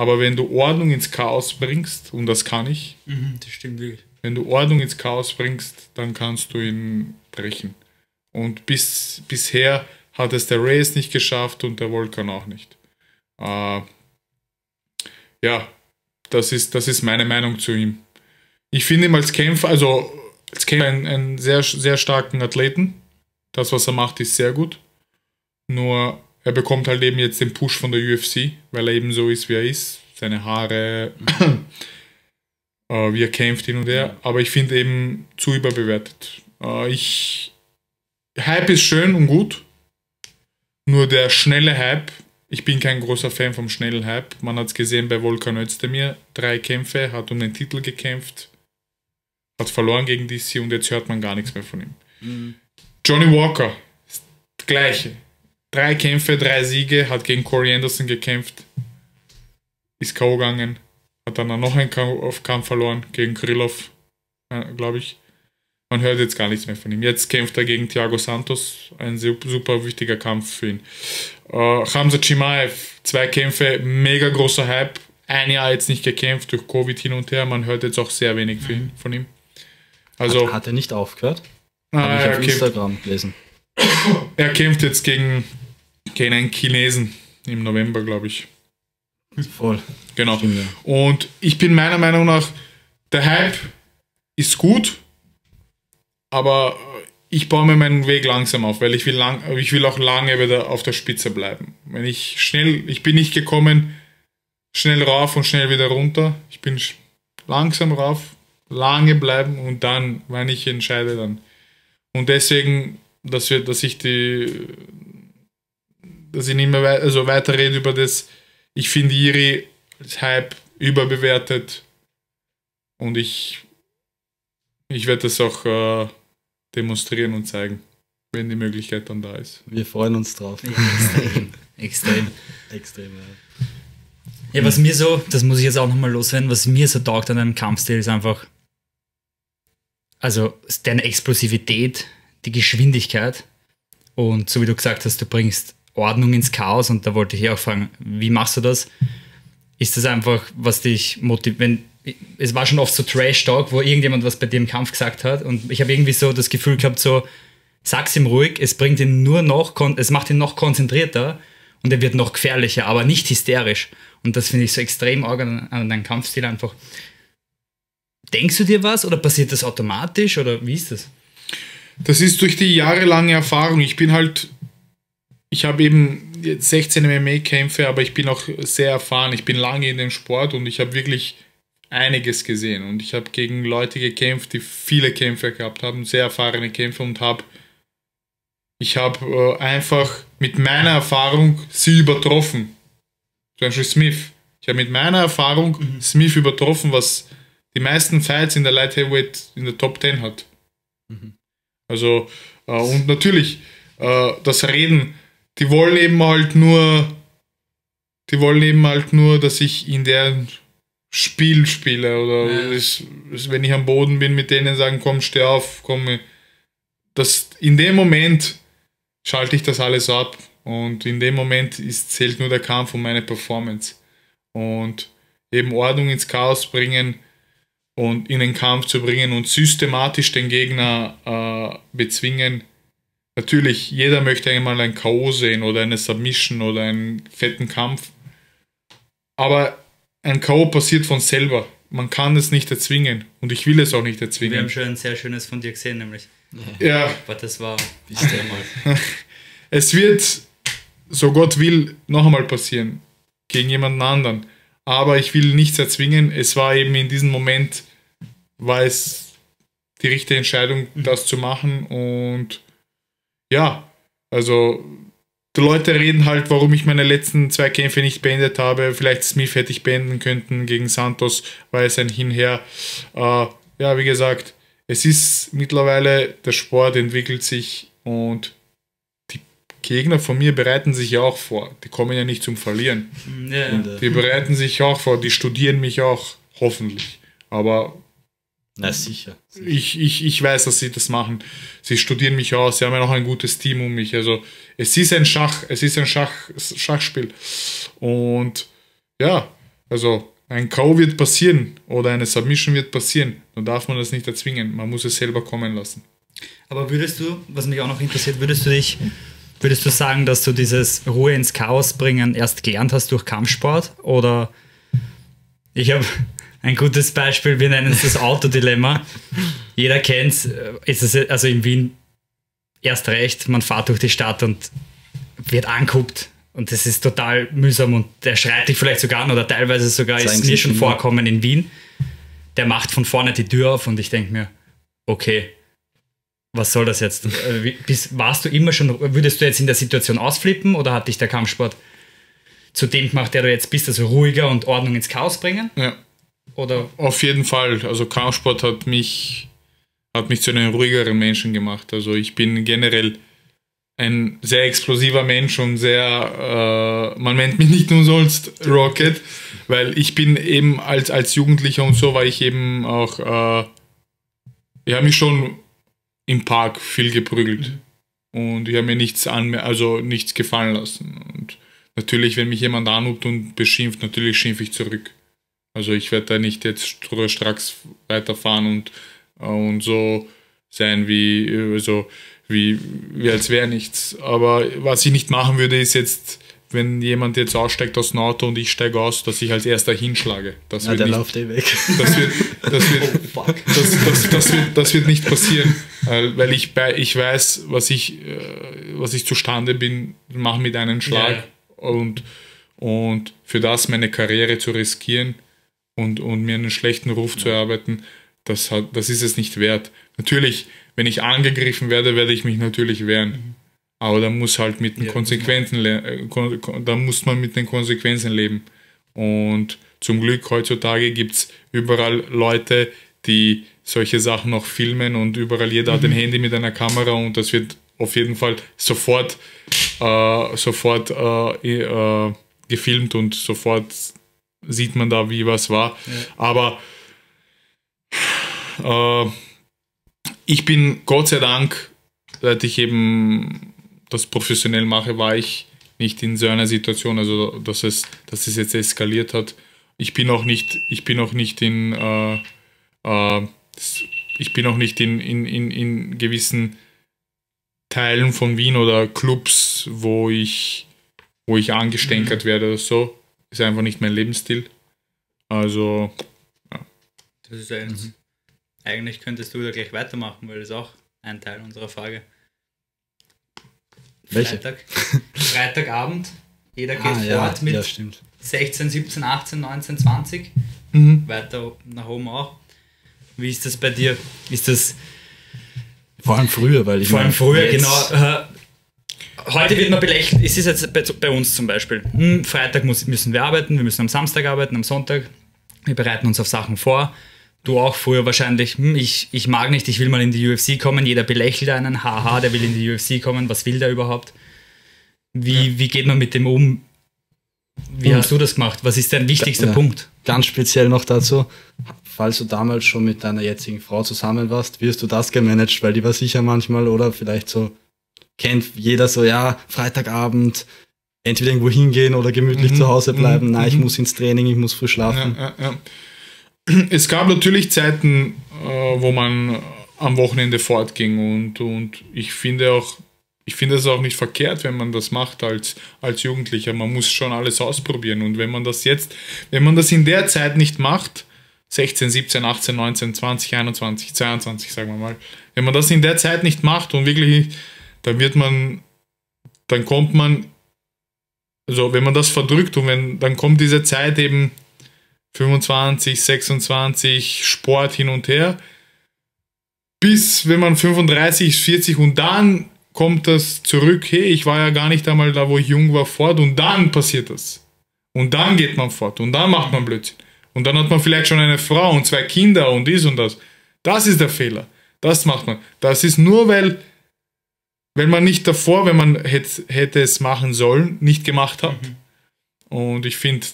Aber wenn du Ordnung ins Chaos bringst, und das kann ich, Mhm, das stimmt wirklich. wenn du Ordnung ins Chaos bringst, dann kannst du ihn brechen. Und bis, bisher hat es der Reyes nicht geschafft und der Vulkan auch nicht. Äh, ja, das ist, das ist meine Meinung zu ihm. Ich finde ihn als Kämpfer, also als Kämpfer einen, einen sehr, sehr starken Athleten. Das, was er macht, ist sehr gut. Nur er bekommt halt eben jetzt den Push von der UFC, weil er eben so ist, wie er ist. Seine Haare, äh, wie er kämpft hin und her. Aber ich finde eben zu überbewertet. Äh, ich, Hype ist schön und gut. Nur der schnelle Hype, ich bin kein großer Fan vom schnellen Hype. Man hat es gesehen bei Volkan Özdemir. Drei Kämpfe, hat um den Titel gekämpft, hat verloren gegen DC und jetzt hört man gar nichts mehr von ihm. Johnny Walker, das gleiche. Drei Kämpfe, drei Siege, hat gegen Corey Anderson gekämpft, ist K.O. gegangen, hat dann noch einen Kampf verloren gegen Krylov, glaube ich. Man hört jetzt gar nichts mehr von ihm. Jetzt kämpft er gegen Thiago Santos, ein su- super wichtiger Kampf für ihn. Äh, Hamza Chimaev, zwei Kämpfe, mega großer Hype. Ein Jahr jetzt nicht gekämpft durch Covid hin und her. Man hört jetzt auch sehr wenig ihn, von ihm. Also, Hat, hat er nicht aufgehört? ah, Habe ich er, auf kämpft, Instagram gelesen. er kämpft jetzt gegen, gegen einen Chinesen im November, glaube ich. Voll. Genau. Stimmt, ja. Und ich bin meiner Meinung nach, der Hype ist gut, aber ich baue mir meinen Weg langsam auf, weil ich will, lang, ich will auch lange wieder auf der Spitze bleiben. Wenn ich schnell, ich bin nicht gekommen, schnell rauf und schnell wieder runter. Ich bin langsam rauf, lange bleiben und dann, wenn ich entscheide, dann. Und deswegen, dass wir, dass ich die, dass ich nicht mehr wei also weiterrede über das, ich finde Iri als Hype überbewertet und ich, ich werde das auch äh, demonstrieren und zeigen, wenn die Möglichkeit dann da ist. Wir freuen uns drauf. Ja, extrem. extrem. Extrem, ja. Ja, was mir so, das muss ich jetzt auch nochmal loswerden, was mir so taugt an einem Kampfstil ist einfach, also deine Explosivität, die Geschwindigkeit und so wie du gesagt hast, du bringst Ordnung ins Chaos und da wollte ich eh auch fragen, wie machst du das? Ist das einfach, was dich motiviert? Es war schon oft so Trash-Talk, wo irgendjemand was bei dir im Kampf gesagt hat und ich habe irgendwie so das Gefühl gehabt, so, sag's ihm ruhig, es bringt ihn nur noch, es macht ihn noch konzentrierter und er wird noch gefährlicher, aber nicht hysterisch. Und das finde ich so extrem arg an, an deinem Kampfstil einfach. Denkst du dir was oder passiert das automatisch oder wie ist das? Das ist durch die jahrelange Erfahrung. Ich bin halt, ich habe eben jetzt 16 MMA-Kämpfe, aber ich bin auch sehr erfahren. Ich bin lange in dem Sport und ich habe wirklich einiges gesehen. Und ich habe gegen Leute gekämpft, die viele Kämpfe gehabt haben, sehr erfahrene Kämpfe und habe, ich habe äh, einfach mit meiner Erfahrung sie übertroffen. Zum Beispiel Smith. Ich habe mit meiner Erfahrung Smith übertroffen, was die meisten Fights in der Light Heavyweight in der Top 10 hat. Also, äh, und natürlich, äh, das Reden, die wollen eben halt nur, die wollen eben halt nur, dass ich in deren Spiel spiele oder Ja. es, es, wenn ich am Boden bin, mit denen sagen, komm, steh auf, komm. Das, in dem Moment schalte ich das alles ab und in dem Moment ist, zählt nur der Kampf und meine Performance. Und eben Ordnung ins Chaos bringen, und in den Kampf zu bringen und systematisch den Gegner äh, bezwingen. Natürlich, jeder möchte einmal ein K.O. sehen oder eine Submission oder einen fetten Kampf. Aber ein K.O. passiert von selber. Man kann es nicht erzwingen und ich will es auch nicht Wir haben erzwingen. schon ein sehr schönes von dir gesehen, nämlich. Ja, Aber das war. Es wird, so Gott will, noch einmal passieren. Gegen jemanden anderen. Aber ich will nichts erzwingen. Es war eben in diesem Moment, war es die richtige Entscheidung, das zu machen. Und ja, also die Leute reden halt, warum ich meine letzten zwei Kämpfe nicht beendet habe. Vielleicht Smith hätte ich beenden können gegen Santos, weil es ein Hinher. Äh, ja, wie gesagt, es ist mittlerweile, der Sport entwickelt sich und die Gegner von mir bereiten sich ja auch vor. Die kommen ja nicht zum Verlieren. Ja, Die bereiten sich auch vor, die studieren mich auch, hoffentlich. Aber Na sicher. Ich, ich, ich weiß, dass sie das machen. Sie studieren mich aus, sie haben ja noch ein gutes Team um mich. Also es ist ein Schach, es ist ein Schach, Schachspiel. Und ja, also ein K.O. wird passieren oder eine Submission wird passieren. Dann darf man das nicht erzwingen. Man muss es selber kommen lassen. Aber würdest du, was mich auch noch interessiert, würdest du dich, würdest du sagen, dass du dieses Ruhe ins Chaos bringen erst gelernt hast durch Kampfsport? Oder ich habe ein gutes Beispiel, wir nennen es das Autodilemma. Jeder kennt es, also in Wien erst recht, man fährt durch die Stadt und wird anguckt und das ist total mühsam und der schreit dich vielleicht sogar an oder teilweise sogar Zeigen ist mir schon Finger. vorkommen in Wien. Der macht von vorne die Tür auf und ich denke mir, okay, was soll das jetzt? Äh, Bist, warst du immer schon, würdest du jetzt in der Situation ausflippen oder hat dich der Kampfsport zu dem gemacht, der du jetzt bist, also ruhiger und Ordnung ins Chaos bringen? Ja. Oder Auf jeden Fall. Also Kampfsport hat mich, hat mich zu einem ruhigeren Menschen gemacht. Also ich bin generell ein sehr explosiver Mensch und sehr, äh, man nennt mich nicht umsonst Rocket, weil ich bin eben als, als Jugendlicher und so war ich eben auch, äh, ich habe mich schon im Park viel geprügelt und ich habe mir nichts an, also nichts gefallen lassen. Und natürlich, wenn mich jemand anruft und beschimpft, natürlich schimpfe ich zurück. Also ich werde da nicht jetzt stracks weiterfahren und, und so sein wie, äh, so, wie, wie als wäre nichts. Aber was ich nicht machen würde, ist jetzt, wenn jemand jetzt aussteigt aus dem Auto und ich steige aus, dass ich als erster hinschlage. Das Ja, wird der nicht, läuft eh weg. das wird, das wird, das, das, das, wird, das wird nicht passieren, weil ich, bei, ich weiß, was ich, äh, was ich zustande bin, mache mit einem Schlag Ja, Und, und für das meine Karriere zu riskieren und, und mir einen schlechten Ruf zu erarbeiten, das, hat, das ist es nicht wert. Natürlich, wenn ich angegriffen werde, werde ich mich natürlich wehren. Aber da muss halt mit den Ja, Konsequenzen, äh, kon- da muss man mit den Konsequenzen leben. Und zum Glück heutzutage gibt es überall Leute, die solche Sachen noch filmen und überall jeder hat ein Handy mit einer Kamera und das wird auf jeden Fall sofort, äh, sofort äh, äh, gefilmt und sofort sieht man da, wie was war. Aber äh, ich bin Gott sei Dank, seit ich eben das professionell mache, war ich nicht in so einer Situation, also dass es, dass es jetzt eskaliert hat. Ich bin auch nicht, ich bin auch nicht in, äh, äh, ich bin auch nicht in, in, in, in gewissen Teilen von Wien oder Clubs, wo ich, wo ich angestänkert werde oder so. Ist einfach nicht mein Lebensstil. Also, das ist eins. Eigentlich könntest du da gleich weitermachen, weil das ist auch ein Teil unserer Frage. Welche? Freitag. Freitagabend. Jeder geht Ah, ja, fort mit ja, stimmt. 16, 17, 18, 19, 20. mhm. Weiter nach oben auch. Wie ist das bei dir? Ist das Vor allem früher, weil ich vor allem meine, früher, jetzt- genau. Äh, heute wird man belächelt. Es ist jetzt bei, bei uns zum Beispiel. Hm, Freitag muss, müssen wir arbeiten, wir müssen am Samstag arbeiten, am Sonntag. Wir bereiten uns auf Sachen vor. Du auch früher wahrscheinlich, hm, ich, ich mag nicht, ich will mal in die UFC kommen. Jeder belächelt einen, haha, der will in die UFC kommen. Was will der überhaupt? Wie, wie geht man mit dem um? Wie Und- hast du das gemacht? Was ist dein wichtigster Ja. Punkt? Ganz speziell noch dazu, falls du damals schon mit deiner jetzigen Frau zusammen warst, wie hast du das gemanagt? Weil die war sicher manchmal oder vielleicht so, kennt jeder so, ja, Freitagabend, entweder irgendwo hingehen oder gemütlich Mhm, zu Hause bleiben. mhm, Nein, ich mhm. muss ins Training, ich muss früh schlafen. Ja, ja, ja. Es gab natürlich Zeiten, äh, wo man am Wochenende fortging und, und ich finde auch, ich finde es auch nicht verkehrt, wenn man das macht als, als Jugendlicher. Man muss schon alles ausprobieren und wenn man das jetzt, wenn man das in der Zeit nicht macht, 16, 17, 18, 19, 20, 21, 22, sagen wir mal, wenn man das in der Zeit nicht macht und wirklich, dann wird man, dann kommt man, also wenn man das verdrückt und wenn, dann kommt diese Zeit eben 25, 26, Sport hin und her, bis wenn man 35 ist, 40 und dann kommt das zurück, hey, ich war ja gar nicht einmal da, wo ich jung war, fort und dann passiert das. Und dann geht man fort und dann macht man Blödsinn. Und dann hat man vielleicht schon eine Frau und zwei Kinder und dies und das. Das ist der Fehler. Das macht man. Das ist nur, weil, wenn man nicht davor, wenn man hätte, hätte es machen sollen, nicht gemacht hat. Und ich finde,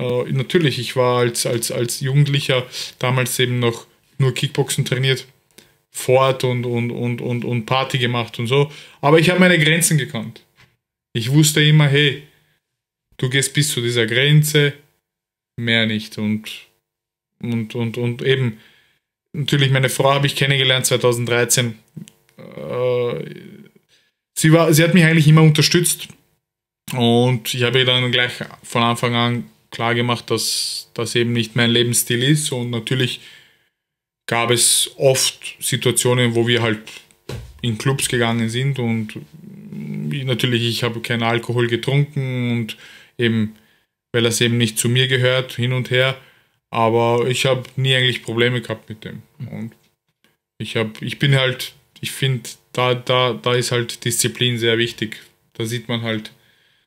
äh, natürlich, ich war als, als, als Jugendlicher damals eben noch nur Kickboxen trainiert, fort und, und, und, und, und Party gemacht und so. Aber ich habe meine Grenzen gekannt. Ich wusste immer, hey, du gehst bis zu dieser Grenze, mehr nicht. Und, und, und, und eben, natürlich, meine Frau habe ich kennengelernt 2013. Äh, sie, war, sie hat mich eigentlich immer unterstützt. Und ich habe ihr dann gleich von Anfang an klar gemacht, dass das eben nicht mein Lebensstil ist. Und natürlich gab es oft Situationen, wo wir halt in Clubs gegangen sind und natürlich, ich habe keinen Alkohol getrunken und eben, weil das eben nicht zu mir gehört, hin und her. Aber ich habe nie eigentlich Probleme gehabt mit dem. Und ich habe, ich bin halt, ich finde, da, da, da ist halt Disziplin sehr wichtig. Da sieht man halt,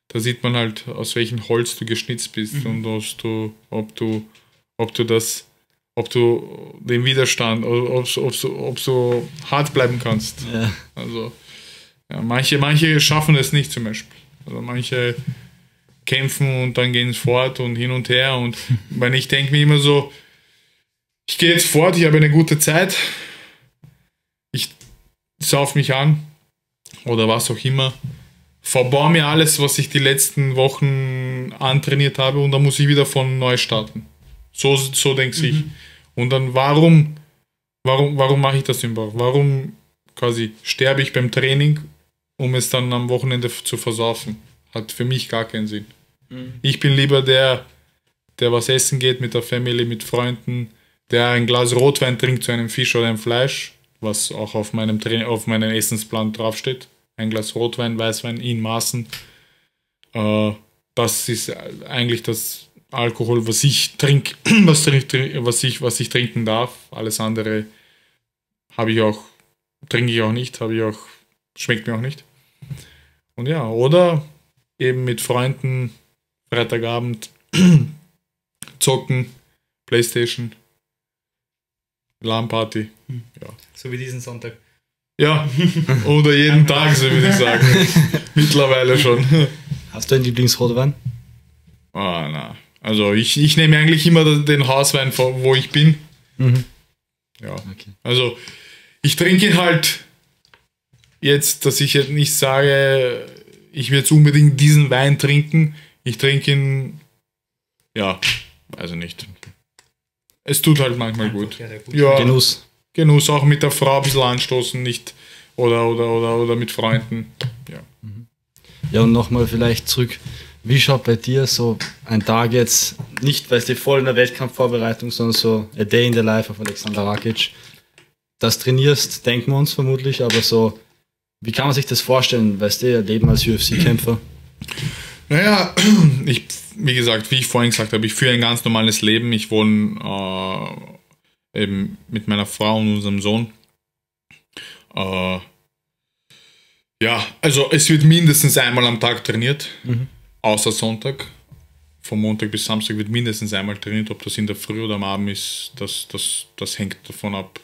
da sieht man halt, aus welchem Holz du geschnitzt bist mhm. und ob du, ob du, ob du das, ob du den Widerstand, ob, ob, ob du hart bleiben kannst. Ja. Also ja, manche, manche schaffen es nicht zum Beispiel. Also manche kämpfen und dann gehen es fort und hin und her. Und wenn ich denke mir immer so, ich gehe jetzt fort, ich habe eine gute Zeit, sauf mich an oder was auch immer, verbaue mir alles, was ich die letzten Wochen antrainiert habe und dann muss ich wieder von neu starten. So, so denke mhm. ich. Und dann warum, warum, warum mache ich das überhaupt? Warum quasi sterbe ich beim Training, um es dann am Wochenende zu versaufen? Hat für mich gar keinen Sinn. Mhm. Ich bin lieber der, der was essen geht mit der Family, mit Freunden, der ein Glas Rotwein trinkt zu einem Fisch oder einem Fleisch, was auch auf meinem, Tra auf meinem Essensplan draufsteht. Ein Glas Rotwein, Weißwein in Maßen. Äh, das ist eigentlich das Alkohol, was ich trinke, was, was, ich, was ich trinken darf. Alles andere habe ich auch, trinke ich auch nicht, habe ich auch, schmeckt mir auch nicht. Und ja, oder eben mit Freunden Freitagabend zocken, Playstation, LAN-Party. Ja. So wie diesen Sonntag. Ja, oder jeden Tag, so würde ich sagen. Mittlerweile schon. Hast du einen Lieblingsrotwein? Ah, na. Also ich, ich nehme eigentlich immer den Hauswein, wo ich bin. Mhm. Ja. Okay. Also ich trinke halt jetzt, dass ich jetzt nicht sage, ich will jetzt unbedingt diesen Wein trinken. Ich trinke ihn, ja, also nicht. Es tut halt manchmal gut. Ja, Genuss. Genuss, auch mit der Frau ein bisschen anstoßen, nicht oder, oder, oder, oder mit Freunden. Ja, ja und nochmal vielleicht zurück. Wie schaut bei dir so ein Tag jetzt, nicht weil du voll in der Wettkampfvorbereitung, sondern so a day in the life of Alexander Rakic? Das trainierst, denken wir uns vermutlich, aber so, wie kann man sich das vorstellen? Weißt du, Leben als UFC-Kämpfer? Naja, ich, wie gesagt, wie ich vorhin gesagt habe, ich führe ein ganz normales Leben. Ich wohne äh, eben mit meiner Frau und unserem Sohn. Äh, ja, also es wird mindestens einmal am Tag trainiert, mhm. außer Sonntag. Von Montag bis Samstag wird mindestens einmal trainiert. Ob das in der Früh oder am Abend ist, das, das, das hängt davon ab,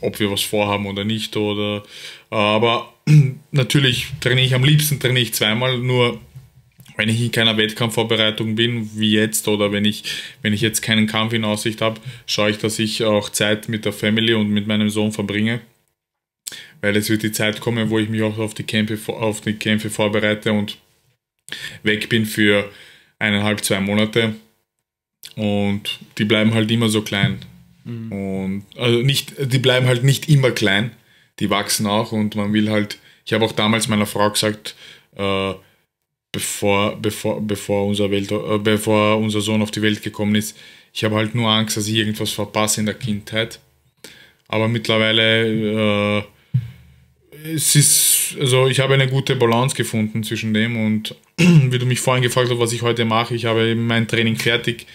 ob wir was vorhaben oder nicht. Oder, äh, aber natürlich trainiere ich am liebsten trainiere ich zweimal, nur wenn ich in keiner Wettkampfvorbereitung bin, wie jetzt, oder wenn ich, wenn ich jetzt keinen Kampf in Aussicht habe, schaue ich, dass ich auch Zeit mit der Family und mit meinem Sohn verbringe. Weil es wird die Zeit kommen, wo ich mich auch auf die Kämpfe, auf die Kämpfe vorbereite und weg bin für eineinhalb, zwei Monate. Und die bleiben halt immer so klein. Mhm. Und also nicht, die bleiben halt nicht immer klein. Die wachsen auch und man will halt, ich habe auch damals meiner Frau gesagt, äh, bevor, bevor, bevor, unser Welt, äh, bevor unser Sohn auf die Welt gekommen ist. Ich habe halt nur Angst, dass ich irgendwas verpasse in der Kindheit. Aber mittlerweile, äh, es ist, also ich habe eine gute Balance gefunden zwischen dem und wie du mich vorhin gefragt hast, was ich heute mache, ich habe eben mein Training fertig,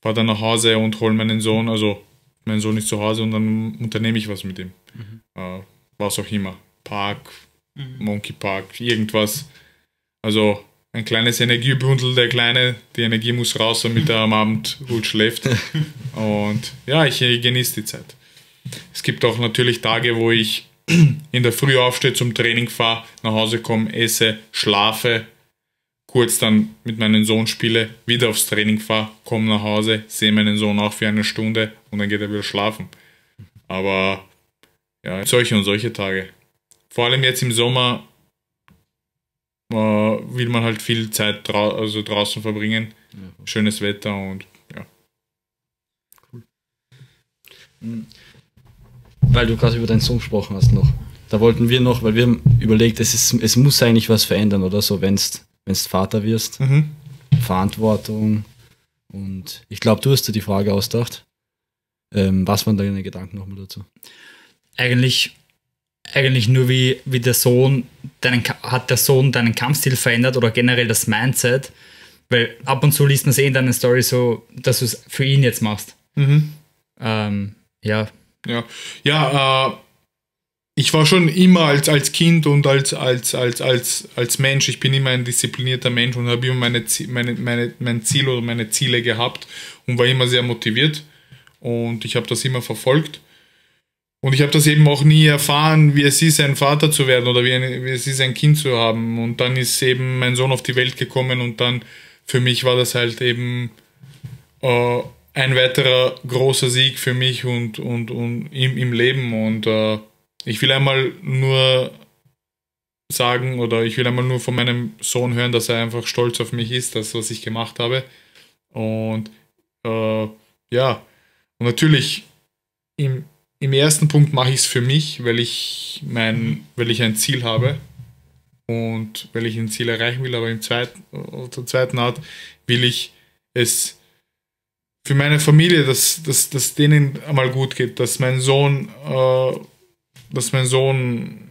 fahre dann nach Hause und hole meinen Sohn, also mein Sohn ist zu Hause und dann unternehme ich was mit ihm. Mhm. Äh, was auch immer. Park, mhm. Monkey Park, irgendwas. Also ein kleines Energiebündel, der Kleine, die Energie muss raus, damit er am Abend gut schläft. Und ja, ich genieße die Zeit. Es gibt auch natürlich Tage, wo ich in der Früh aufstehe, zum Training fahre, nach Hause komme, esse, schlafe, kurz dann mit meinem Sohn spiele, wieder aufs Training fahre, komme nach Hause, sehe meinen Sohn auch für eine Stunde, und dann geht er wieder schlafen. Aber ja, solche und solche Tage. Vor allem jetzt im Sommer äh, will man halt viel Zeit drau also draußen verbringen. Schönes Wetter und ja. Weil du gerade über deinen Sohn gesprochen hast noch. Da wollten wir noch, weil wir haben überlegt, es, ist, es muss eigentlich was verändern oder so, wenn du Vater wirst. Mhm. Verantwortung. Und ich glaube, du hast dir die Frage ausgedacht. Ähm, was waren deine Gedanken nochmal dazu? Eigentlich, eigentlich nur wie, wie der Sohn, deinen, hat der Sohn deinen Kampfstil verändert oder generell das Mindset? Weil ab und zu liest man es eh in deiner Story so, dass du es für ihn jetzt machst. Mhm. Ähm, ja, Ja, ja äh, ich war schon immer als, als Kind und als, als, als, als, als Mensch, ich bin immer ein disziplinierter Mensch und habe immer meine, meine, meine, mein Ziel oder meine Ziele gehabt und war immer sehr motiviert und ich habe das immer verfolgt. Und ich habe das eben auch nie erfahren, wie es ist, ein Vater zu werden oder wie, ein, wie es ist, ein Kind zu haben. Und dann ist eben mein Sohn auf die Welt gekommen und dann für mich war das halt eben äh, ein weiterer großer Sieg für mich und, und, und im, im Leben. Und äh, ich will einmal nur sagen oder ich will einmal nur von meinem Sohn hören, dass er einfach stolz auf mich ist, das, was ich gemacht habe. Und äh, ja, und natürlich im, im ersten Punkt mache ich es für mich, weil ich mein, weil ich ein Ziel habe und weil ich ein Ziel erreichen will, aber im zweiten, oder zweiten Art will ich es für meine Familie, dass, dass, dass denen einmal gut geht, dass mein Sohn, äh, dass mein Sohn,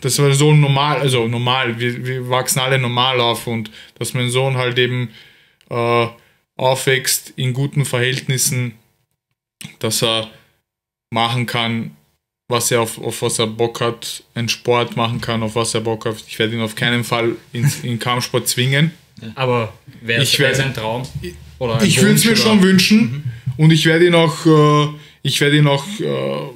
dass mein Sohn normal, also normal, wir, wir wachsen alle normal auf und dass mein Sohn halt eben äh, aufwächst in guten Verhältnissen, dass er machen kann, was er auf, auf was er Bock hat, einen Sport machen kann, auf was er Bock hat. Ich werde ihn auf keinen Fall in, in Kampfsport zwingen. aber wäre Ich wär sein Traum? Oder Ich würde es mir Wunsch, schon oder- wünschen und ich werde ihn auch, äh, ich werde ihn auch äh,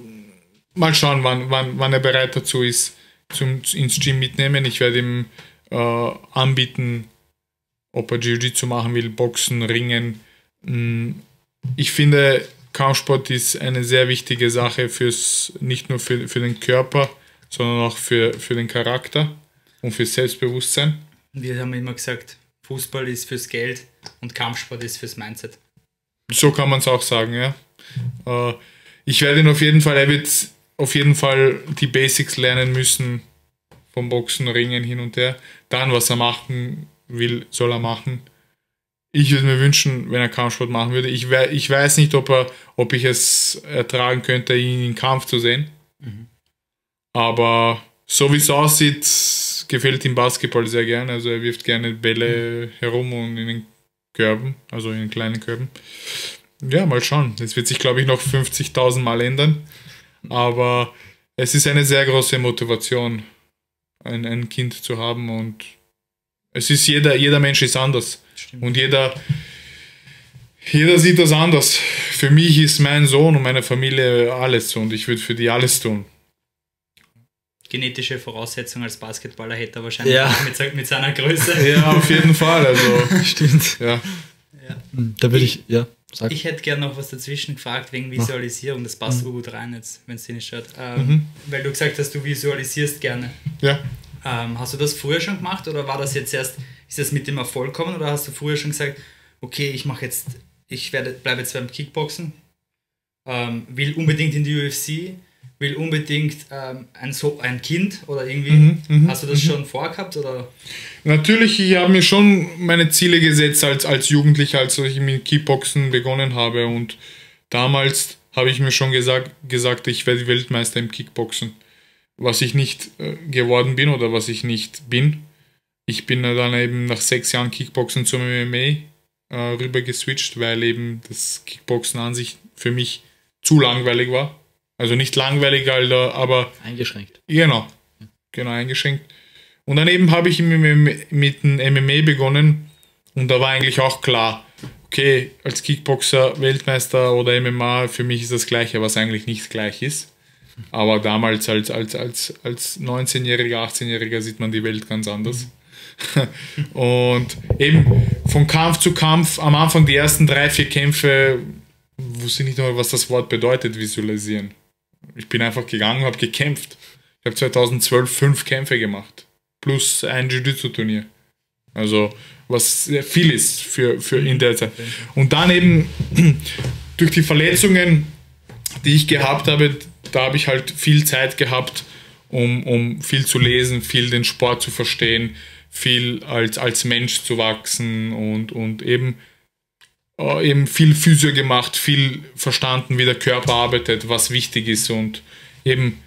mal schauen, wann, wann, wann er bereit dazu ist, zum, ins Gym mitnehmen. Ich werde ihm äh, anbieten, ob er Jiu-Jitsu machen will, Boxen, Ringen. Mm, Ich finde, Kampfsport ist eine sehr wichtige Sache fürs, nicht nur für, für den Körper, sondern auch für, für den Charakter und fürs Selbstbewusstsein. Wir haben immer gesagt, Fußball ist fürs Geld und Kampfsport ist fürs Mindset. So kann man es auch sagen, ja. Äh, ich werde ihn auf jeden Fall, er wird auf jeden Fall die Basics lernen müssen vom Boxen, Ringen hin und her. Dann, was er machen will, soll er machen. Ich würde mir wünschen, wenn er Kampfsport machen würde. Ich, wei- ich weiß nicht, ob, er, ob ich es ertragen könnte, ihn im Kampf zu sehen. Aber so wie es aussieht, gefällt ihm Basketball sehr gerne. Also er wirft gerne Bälle herum und in den Körben, also in den kleinen Körben. Ja, mal schauen. Das wird sich, glaube ich, noch 50.000 Mal ändern. Aber es ist eine sehr große Motivation, ein, ein Kind zu haben. Und es ist jeder, jeder Mensch ist anders. Und jeder, jeder sieht das anders. Für mich ist mein Sohn und meine Familie alles und ich würde für die alles tun. Genetische Voraussetzungen als Basketballer hätte er wahrscheinlich Ja. mit, mit seiner Größe. Ja, auf jeden Fall. Also, Stimmt. ja. Da würde ich, ja, sag. Ich hätte gerne noch was dazwischen gefragt wegen Visualisierung. Das passt so gut rein jetzt, wenn es dir nicht stört. Ähm, Mhm. Weil du gesagt hast, du visualisierst gerne. ja. Ähm, hast du das früher schon gemacht oder war das jetzt erst, ist das mit dem Erfolg gekommen oder hast du früher schon gesagt, okay, ich mache jetzt, ich werde, bleibe jetzt beim Kickboxen, ähm, will unbedingt in die UFC, will unbedingt ähm, ein, so, ein Kind oder irgendwie, Mhm, mhm, hast du das schon vorgehabt oder? Natürlich, ich habe mir schon meine Ziele gesetzt als, als Jugendlicher, als ich mit Kickboxen begonnen habe. Und damals habe ich mir schon gesagt, gesagt, ich werde Weltmeister im Kickboxen. Was ich nicht äh, geworden bin oder was ich nicht bin. Ich bin dann eben nach sechs Jahren Kickboxen zum MMA äh, rüber geswitcht, weil eben das Kickboxen an sich für mich zu langweilig war. Also nicht langweilig, Alter, aber Eingeschränkt. Genau. Genau, eingeschränkt. Und daneben habe ich mit mit dem MMA begonnen und da war eigentlich auch klar, okay, als Kickboxer, Weltmeister oder MMA, für mich ist das Gleiche, was eigentlich nicht gleich ist. Aber damals als, als, als, als 19-Jähriger, 18-Jähriger sieht man die Welt ganz anders. und eben von Kampf zu Kampf, am Anfang die ersten drei, vier Kämpfe, wusste ich nicht mal, was das Wort bedeutet, visualisieren. Ich bin einfach gegangen, habe gekämpft. Ich habe 2012 fünf Kämpfe gemacht. Plus ein Jiu-Jitsu-Turnier. Also, was sehr viel ist für, für in der Zeit. Und dann eben durch die Verletzungen, die ich gehabt habe, da habe ich halt viel Zeit gehabt, um, um viel zu lesen, viel den Sport zu verstehen, viel als, als Mensch zu wachsen und, und eben, äh, eben viel Physio gemacht, viel verstanden, wie der Körper arbeitet, was wichtig ist und eben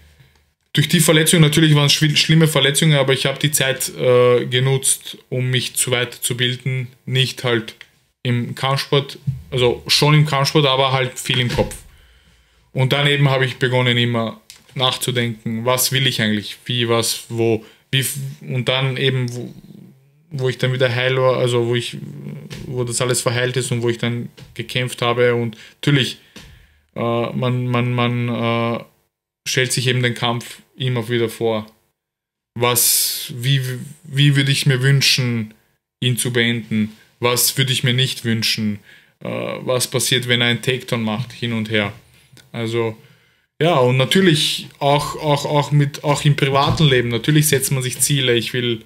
durch die Verletzung, natürlich waren es schlimme Verletzungen, aber ich habe die Zeit äh, genutzt, um mich zu weiterzubilden. Nicht halt im Kampfsport, also schon im Kampfsport, aber halt viel im Kopf. Und dann eben habe ich begonnen, immer nachzudenken, was will ich eigentlich, wie, was, wo, wie, und dann eben, wo, wo ich dann wieder heil war, also wo ich, wo das alles verheilt ist und wo ich dann gekämpft habe und natürlich, äh, man, man, man äh, stellt sich eben den Kampf immer wieder vor. Was, wie, wie würde ich mir wünschen, ihn zu beenden? Was würde ich mir nicht wünschen? Äh, was passiert, wenn er einen Takedown macht, hin und her? Also, ja, und natürlich auch, auch, auch, mit, auch im privaten Leben. Natürlich setzt man sich Ziele. Ich will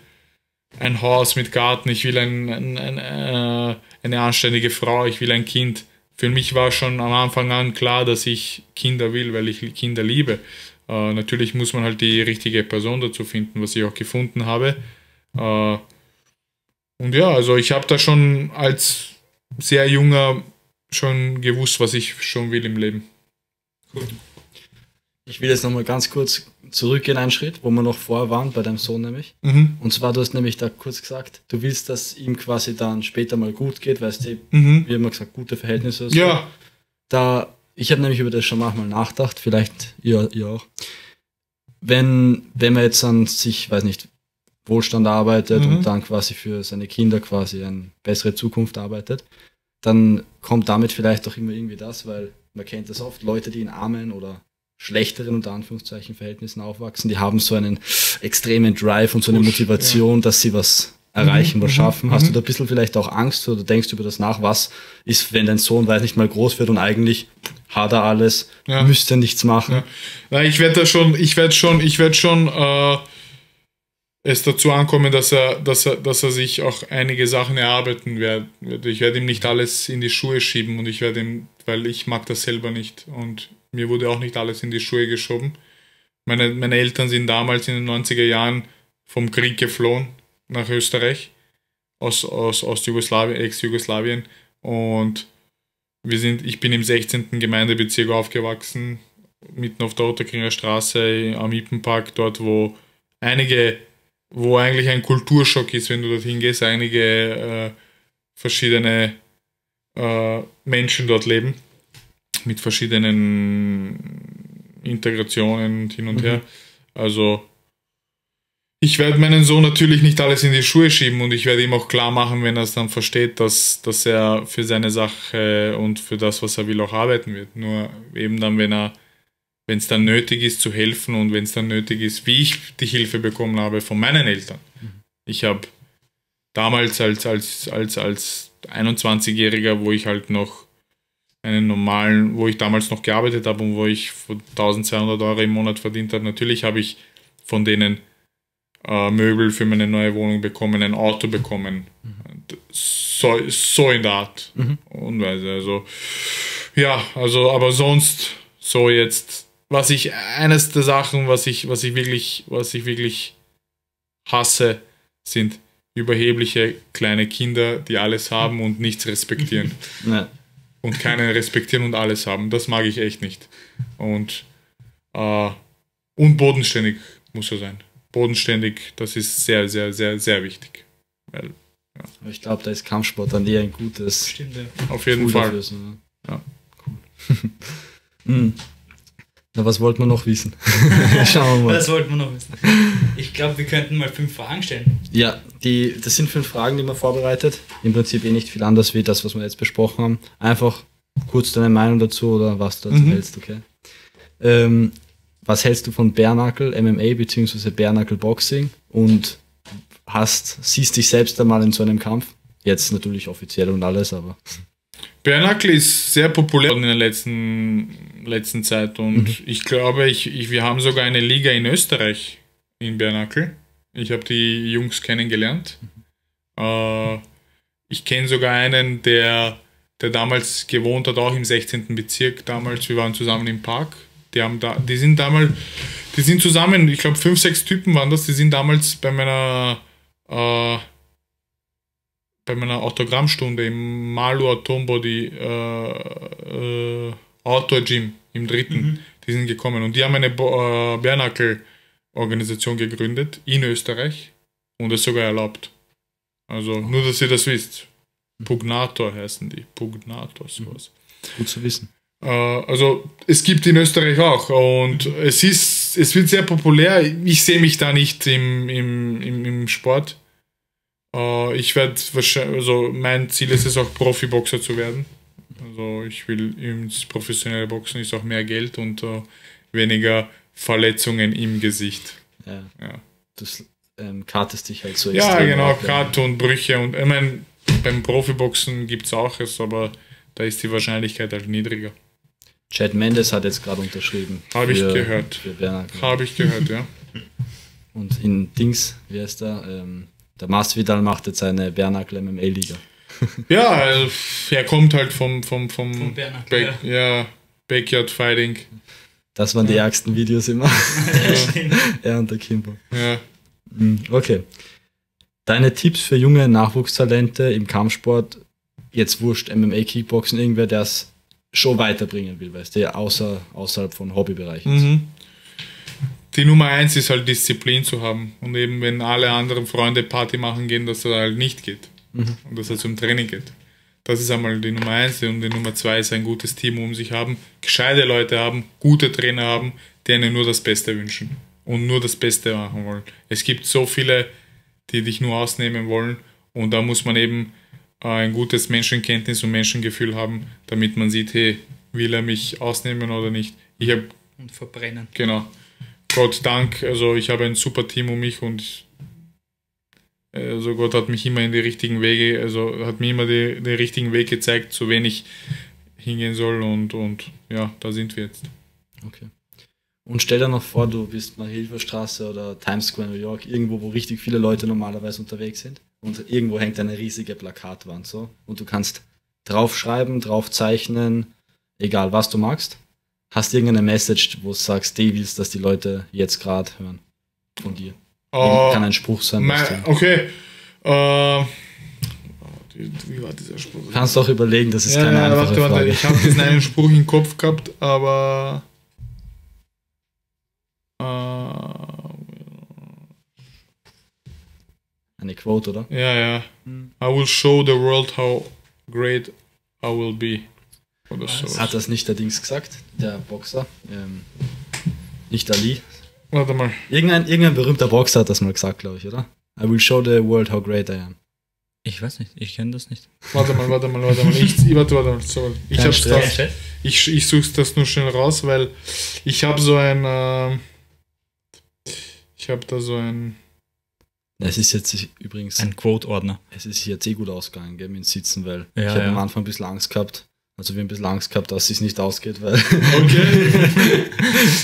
ein Haus mit Garten, ich will ein, ein, ein, äh, eine anständige Frau, ich will ein Kind. Für mich war schon am Anfang an klar, dass ich Kinder will, weil ich Kinder liebe. Äh, natürlich muss man halt die richtige Person dazu finden, was ich auch gefunden habe. Äh, und ja, also ich habe da schon als sehr junger schon gewusst, was ich schon will im Leben. Ich will jetzt nochmal ganz kurz zurückgehen, einen Schritt, wo wir noch vorher waren, bei deinem Sohn nämlich. Mhm. Und zwar, du hast nämlich da kurz gesagt, du willst, dass ihm quasi dann später mal gut geht, weißt du, Mhm. wie immer gesagt, gute Verhältnisse. hast. Ja, Da, ich habe nämlich über das schon manchmal nachgedacht, vielleicht ihr, ihr auch. Wenn, wenn man jetzt an sich, weiß nicht, Wohlstand arbeitet Mhm. und dann quasi für seine Kinder quasi eine bessere Zukunft arbeitet, dann kommt damit vielleicht auch immer irgendwie das, weil man kennt das oft, Leute, die in armen oder schlechteren unter Anführungszeichen Verhältnissen aufwachsen, die haben so einen extremen Drive und so eine Push, Motivation, dass sie was erreichen, was mhm, schaffen. Hast mhm. du da ein bisschen vielleicht auch Angst oder denkst du über das nach, was ist, wenn dein Sohn, weiß nicht, mal groß wird und eigentlich hat er alles, Ja. müsste nichts machen? Ja. Na, ich werde da schon, ich werde schon, ich werde schon äh, es dazu ankommen, dass er, dass er, dass er sich auch einige Sachen erarbeiten wird. Ich werde ihm nicht alles in die Schuhe schieben und ich werde ihm, weil ich mag das selber nicht und mir wurde auch nicht alles in die Schuhe geschoben. Meine, meine Eltern sind damals in den 90er Jahren vom Krieg geflohen nach Österreich aus, aus Ostjugoslawien, Ex-Jugoslawien und wir sind, ich bin im 16. Gemeindebezirk aufgewachsen, mitten auf der Otterkringer Straße am Ippenpark, dort wo einige, wo eigentlich ein Kulturschock ist, wenn du dorthin gehst, einige äh, verschiedene äh, Menschen dort leben, mit verschiedenen Integrationen und hin und Mhm. her. Also ich werde meinen Sohn natürlich nicht alles in die Schuhe schieben und ich werde ihm auch klar machen, wenn er es dann versteht, dass, dass er für seine Sache und für das, was er will, auch arbeiten wird. Nur eben dann, wenn er, wenn es dann nötig ist, zu helfen und wenn es dann nötig ist, wie ich die Hilfe bekommen habe von meinen Eltern. Ich habe damals als, als, als, als 21-Jähriger, wo ich halt noch einen normalen, wo ich damals noch gearbeitet habe und wo ich 1200 Euro im Monat verdient habe, natürlich habe ich von denen äh, Möbel für meine neue Wohnung bekommen, ein Auto bekommen. So, so in der Art Mhm. und Weise. Also, ja, also, aber sonst so jetzt, was ich, eines der Sachen, was ich, was ich wirklich, was ich wirklich hasse, sind überhebliche kleine Kinder, die alles haben und nichts respektieren und keinen respektieren und alles haben. Das mag ich echt nicht. Und, äh, und bodenständig muss er sein. Bodenständig, das ist sehr, sehr, sehr, sehr wichtig. Weil, Aber ich glaube, da ist Kampfsport dann eher ein gutes Stimmt, ja. auf jeden Fall. dafür. So, ne? Ja. Cool. Hm. Na, was wollten wir noch wissen? Schauen wir mal. Das wollten wir noch wissen. Ich glaube, wir könnten mal fünf Fragen stellen. Ja, die, das sind fünf Fragen, die wir vorbereitet. Im Prinzip eh nicht viel anders wie das, was wir jetzt besprochen haben. Einfach kurz deine Meinung dazu oder was du dazu Mhm. hältst, okay? Ähm, was hältst du von Bärnackel MMA bzw. Bärnackel Boxing? Und hast, siehst dich selbst einmal in so einem Kampf. Jetzt natürlich offiziell und alles, aber Bernackel ist sehr populär in der letzten, letzten Zeit und Mhm. ich glaube, ich, ich, wir haben sogar eine Liga in Österreich in Bernackel. Ich habe die Jungs kennengelernt. Äh, ich kenne sogar einen, der, der damals gewohnt hat, auch im 16. Bezirk damals. Wir waren zusammen im Park. Die, haben da, die sind damals, die sind zusammen, ich glaube fünf, sechs Typen waren das, die sind damals bei meiner äh, bei meiner Autogrammstunde im Malu Atombody äh, äh, Outdoor Gym im dritten, die sind gekommen und die haben eine Bo- äh, Bernackel-Organisation gegründet in Österreich und es sogar erlaubt. Also nur, dass ihr das wisst. Pugnator heißen die. Pugnator, sowas. gut zu wissen. Äh, also es gibt in Österreich auch und es ist, es wird sehr populär. Ich sehe mich da nicht im, im, im, im Sport. Äh, ich werde wahrscheinlich, also mein Ziel ist es auch Profiboxer zu werden. Also ich will ins professionelle Boxen ist auch mehr Geld und äh, weniger Verletzungen im Gesicht. Ja. Ja. Das ähm, kartest dich halt so Ja, genau, Karte und Brüche und ich meine, beim Profiboxen gibt es auch es, aber da ist die Wahrscheinlichkeit halt niedriger. Chad Mendes hat jetzt gerade unterschrieben. Habe ich gehört. Habe ich gehört, ja. Und in Dings, wie heißt der? Ähm, der Masvidal macht jetzt eine Bernackel MMA-Liga. Ja, also, er kommt halt vom, vom, vom, Vom Back, ja. Backyard Fighting. Das waren die ärgsten Videos immer. er und der Kimbo. Ja. Mhm, Okay. Deine Tipps für junge Nachwuchstalente im Kampfsport, jetzt wurscht, MMA, Kickboxen, irgendwer, der es schon weiterbringen will, weißt du, außer, außerhalb von Hobbybereichen. Mhm. Die Nummer eins ist halt Disziplin zu haben. Und eben, wenn alle anderen Freunde Party machen gehen, dass er halt nicht geht. Und dass er zum Training geht. Das ist einmal die Nummer eins. Und die Nummer zwei ist ein gutes Team um sich haben, gescheite Leute haben, gute Trainer haben, die einem nur das Beste wünschen. Und nur das Beste machen wollen. Es gibt so viele, die dich nur ausnehmen wollen. Und da muss man eben äh, ein gutes Menschenkenntnis und Menschengefühl haben, damit man sieht, hey, will er mich ausnehmen oder nicht. Ich habe Und verbrennen. Genau. Gott Dank, also ich habe ein super Team um mich und also Gott hat mich immer in die richtigen Wege, also hat mir immer die, den richtigen Weg gezeigt, zu wen ich hingehen soll und, und ja, da sind wir jetzt. Okay. Und stell dir noch vor, du bist mal Hilferstraße oder Times Square New York, irgendwo, wo richtig viele Leute normalerweise unterwegs sind. Und irgendwo hängt eine riesige Plakatwand so. Und du kannst draufschreiben, drauf zeichnen, egal was du magst. Hast irgendeine Message, wo du sagst, die willst, dass die Leute jetzt gerade hören. Von dir. Äh, Kann ein Spruch sein. mein, du, okay. Äh, wie war dieser Spruch? kannst auch überlegen, das ist ja, keine ja, einfache warte, warte, Frage. ich habe diesen einen Spruch im Kopf gehabt, aber äh, Eine Quote, oder? Ja, ja. I will show the world how great I will be. Oder so. Hat das nicht der Dings gesagt? Der Boxer? Ähm, nicht Ali. Warte mal. Irgendein, irgendein berühmter Boxer hat das mal gesagt, glaube ich, oder? I will show the world how great I am. Ich weiß nicht, ich kenne das nicht. Warte mal, warte mal, warte mal. Ich, ich- warte, warte mal. So, ich Kein hab's Stress. da. Ich, ich suche das nur schnell raus, weil ich habe so ein. ähm, ich habe da so ein. Es ist jetzt übrigens, Ein Quote-Ordner. es ist jetzt eh gut ausgegangen, gell, mit dem Sitzen, weil Ja, ich habe ja. am Anfang ein bisschen Angst gehabt. Also wir haben ein bisschen Angst gehabt, dass es nicht ausgeht, weil Okay.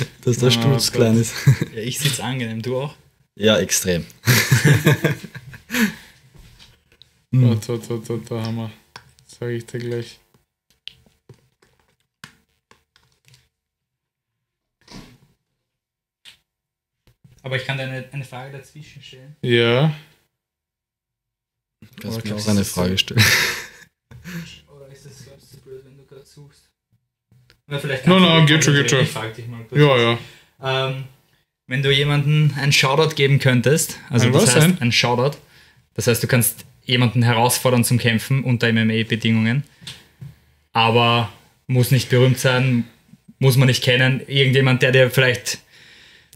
dass der Ah, Stuhl zu klein ist. Ja, ich sitze angenehm, du auch? Ja, extrem. warte, warte, warte, warte, da haben wir. Sage ich dir gleich. Aber ich kann dir eine, eine Frage dazwischen stellen. Ja. Du kannst Aber mir auch eine du- Frage stellen. Ist das glaubst du blöd, wenn du gerade suchst? Oder vielleicht no, du- geht schon, geht schon. Ich frag dich mal kurz. Ja, ja. Ähm, wenn du jemanden einen Shoutout geben könntest, also Ein das was, heißt ein? ein Shoutout, das heißt du kannst jemanden herausfordern zum Kämpfen unter MMA-Bedingungen, aber muss nicht berühmt sein, muss man nicht kennen, irgendjemand, der dir vielleicht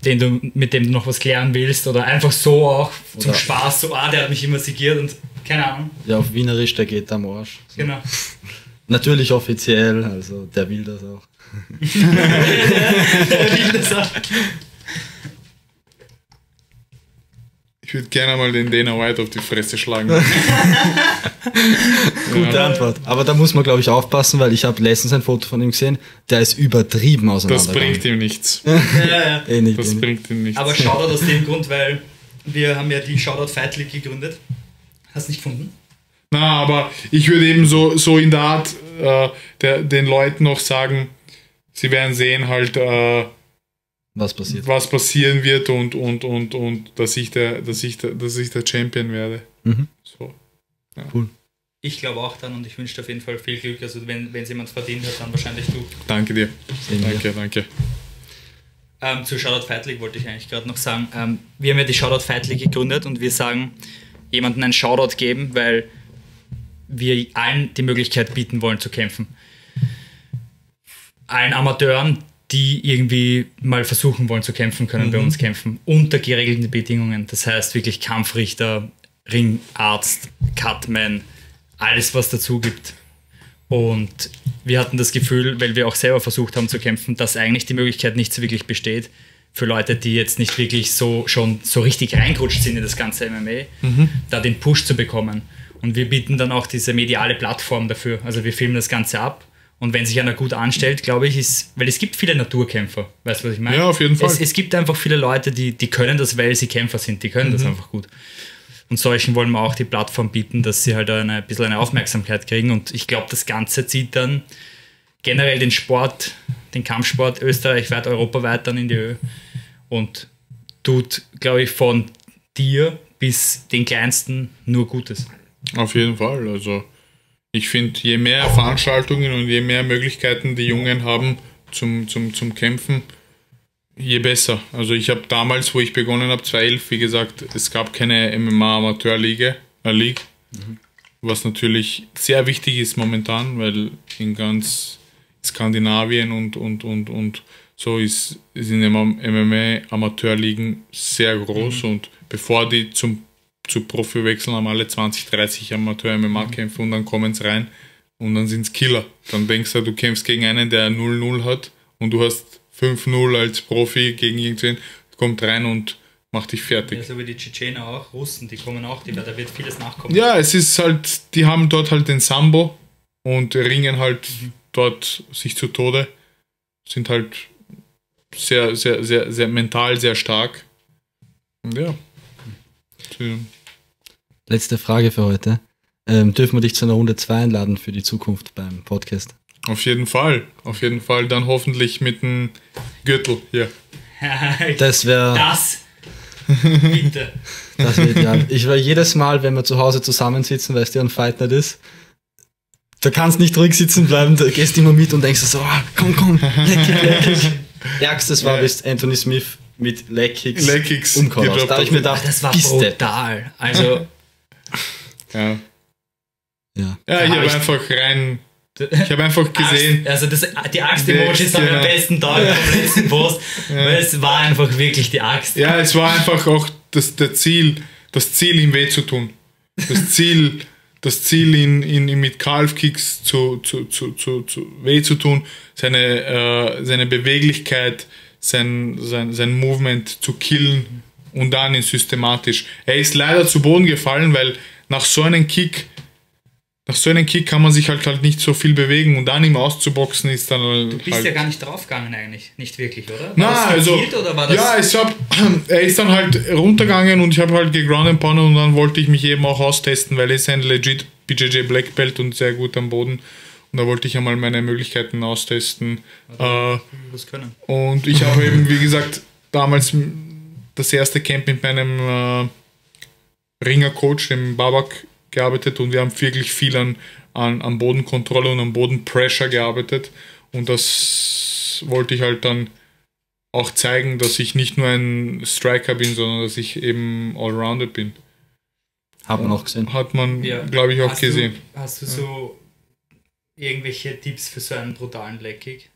den du, mit dem du noch was klären willst oder einfach so auch zum Oder- Spaß, so, ah, der hat mich immer sigiert und keine Ahnung. Ja, auf Wienerisch, der geht am Arsch. So. Genau. Natürlich offiziell, also der will das auch. Der will das auch. Ich würde gerne mal den Dana White auf die Fresse schlagen. Gute Antwort. Aber da muss man, glaube ich, aufpassen, weil ich habe letztens ein Foto von ihm gesehen, der ist übertrieben Das auseinandergegangen. bringt ihm nichts. Ja, ja. Eh nicht, Das eh nicht. bringt ihm nichts. Aber Shoutout aus dem Grund, weil wir haben ja die Shoutout Fight League gegründet. Hast du nicht gefunden? Na, aber ich würde eben so, so in der Art äh, der, den Leuten noch sagen, sie werden sehen halt, äh, Was passiert? was passieren wird und, und, und, und dass, ich der, dass, ich der, dass ich der Champion werde. Mhm. So. Ich glaube auch dann und ich wünsche dir auf jeden Fall viel Glück. Also wenn es jemand verdient hat, dann wahrscheinlich du. Danke dir. Sehen wir. Danke, danke. Ähm, zu Shoutout Fight League wollte ich eigentlich gerade noch sagen. Ähm, wir haben ja die Shoutout Fight League gegründet und wir sagen, jemanden einen Shoutout geben, weil wir allen die Möglichkeit bieten wollen zu kämpfen. Allen Amateuren, die irgendwie mal versuchen wollen zu kämpfen, können bei uns kämpfen. Unter geregelten Bedingungen. Das heißt wirklich Kampfrichter, Ringarzt, Cutman, alles was dazu gibt. Und wir hatten das Gefühl, weil wir auch selber versucht haben zu kämpfen, dass eigentlich die Möglichkeit nicht so wirklich besteht für Leute, die jetzt nicht wirklich so schon so richtig reingerutscht sind in das ganze MMA, da den Push zu bekommen. Und wir bieten dann auch diese mediale Plattform dafür. Also wir filmen das Ganze ab. Und wenn sich einer gut anstellt, glaube ich, ist, weil es gibt viele Naturkämpfer, weißt du, was ich meine? Ja, auf jeden Fall. Es, es gibt einfach viele Leute, die, die können das, weil sie Kämpfer sind, die können das einfach gut. Und solchen wollen wir auch die Plattform bieten, dass sie halt eine, ein bisschen eine Aufmerksamkeit kriegen. Und ich glaube, das Ganze zieht dann generell den Sport, den Kampfsport österreichweit, europaweit dann in die Höhe. Und tut, glaube ich, von dir bis den Kleinsten nur Gutes. Auf jeden Fall. Also ich finde, je mehr Veranstaltungen und je mehr Möglichkeiten die Jungen haben zum, zum, zum Kämpfen, je besser. Also ich habe damals, wo ich begonnen habe, 2011, wie gesagt, es gab keine MMA-Amateurliga, äh, League, was natürlich sehr wichtig ist momentan, weil in ganz Skandinavien und, und, und, und so ist, sind MMA-Amateurligen sehr groß und bevor die zum zu Profi wechseln, haben alle 20, 30 Amateur-MMA-Kämpfe und dann kommen sie rein und dann sind es Killer. Dann denkst du, du kämpfst gegen einen, der 0-0 hat und du hast 5-0 als Profi gegen irgendwen, kommt rein und macht dich fertig. Ja, so wie die Tschetschener auch, Russen, die kommen auch, die, da wird vieles nachkommen. Ja, es ist halt, die haben dort halt den Sambo und ringen halt dort sich zu Tode. Sind halt sehr, sehr, sehr, sehr mental sehr stark. Und ja. Letzte Frage für heute. Ähm, dürfen wir dich zu einer Runde 2 einladen für die Zukunft beim Podcast? Auf jeden Fall. Auf jeden Fall. Dann hoffentlich mit einem Gürtel hier. Das wäre das, bitte. das wär ideal. Ich war jedes Mal, wenn wir zu Hause zusammensitzen, weil es dir ein Fight nicht ist, da kannst nicht ruhig sitzen bleiben, da gehst immer mit und denkst so, ah, komm, komm, leckig, leckig. Ärgstes war, Ja. bis Anthony Smith mit umgehauen hat. gedroppt Da habe ich mir gedacht, Das war brutal. Also, Ja. Ja. Ja, ich hab habe einfach rein. Ich habe einfach gesehen. Axt, also das, die Axt-Emojis haben Genau. am besten Tag vom letzten Post, weil es war einfach wirklich die Axt. Ja, es war einfach auch das, der Ziel, das Ziel, ihm weh zu tun. Das Ziel, das Ziel ihn, ihn, mit Calf-Kicks zu, zu, zu, zu, zu weh zu tun, seine, äh, seine Beweglichkeit, sein, sein, sein Movement zu killen und dann ihn systematisch. Er ist leider zu Boden gefallen, weil nach so einem Kick, nach so einem Kick kann man sich halt, halt nicht so viel bewegen und dann ihm auszuboxen ist dann Du bist halt ja gar nicht draufgegangen eigentlich, nicht wirklich, oder? War na, also, gezielt oder war das ja, ich hab, er ist dann halt runtergegangen und ich habe halt geground and pounded und dann wollte ich mich eben auch austesten, weil er ist ein legit BJJ Black Belt und sehr gut am Boden. Und da wollte ich einmal meine Möglichkeiten austesten. Äh, das können? und ich habe eben, wie gesagt, damals das erste Camp mit meinem äh, Ringer-Coach, dem Babak, gearbeitet und wir haben wirklich viel an, an, an Bodenkontrolle und an Bodenpressure gearbeitet. Und das wollte ich halt dann auch zeigen, dass ich nicht nur ein Striker bin, sondern dass ich eben Allrounded bin. Hat man auch gesehen. Hat man, Ja. glaube ich, auch hast gesehen. Du, hast du so irgendwelche Tipps für so einen brutalen Leckig?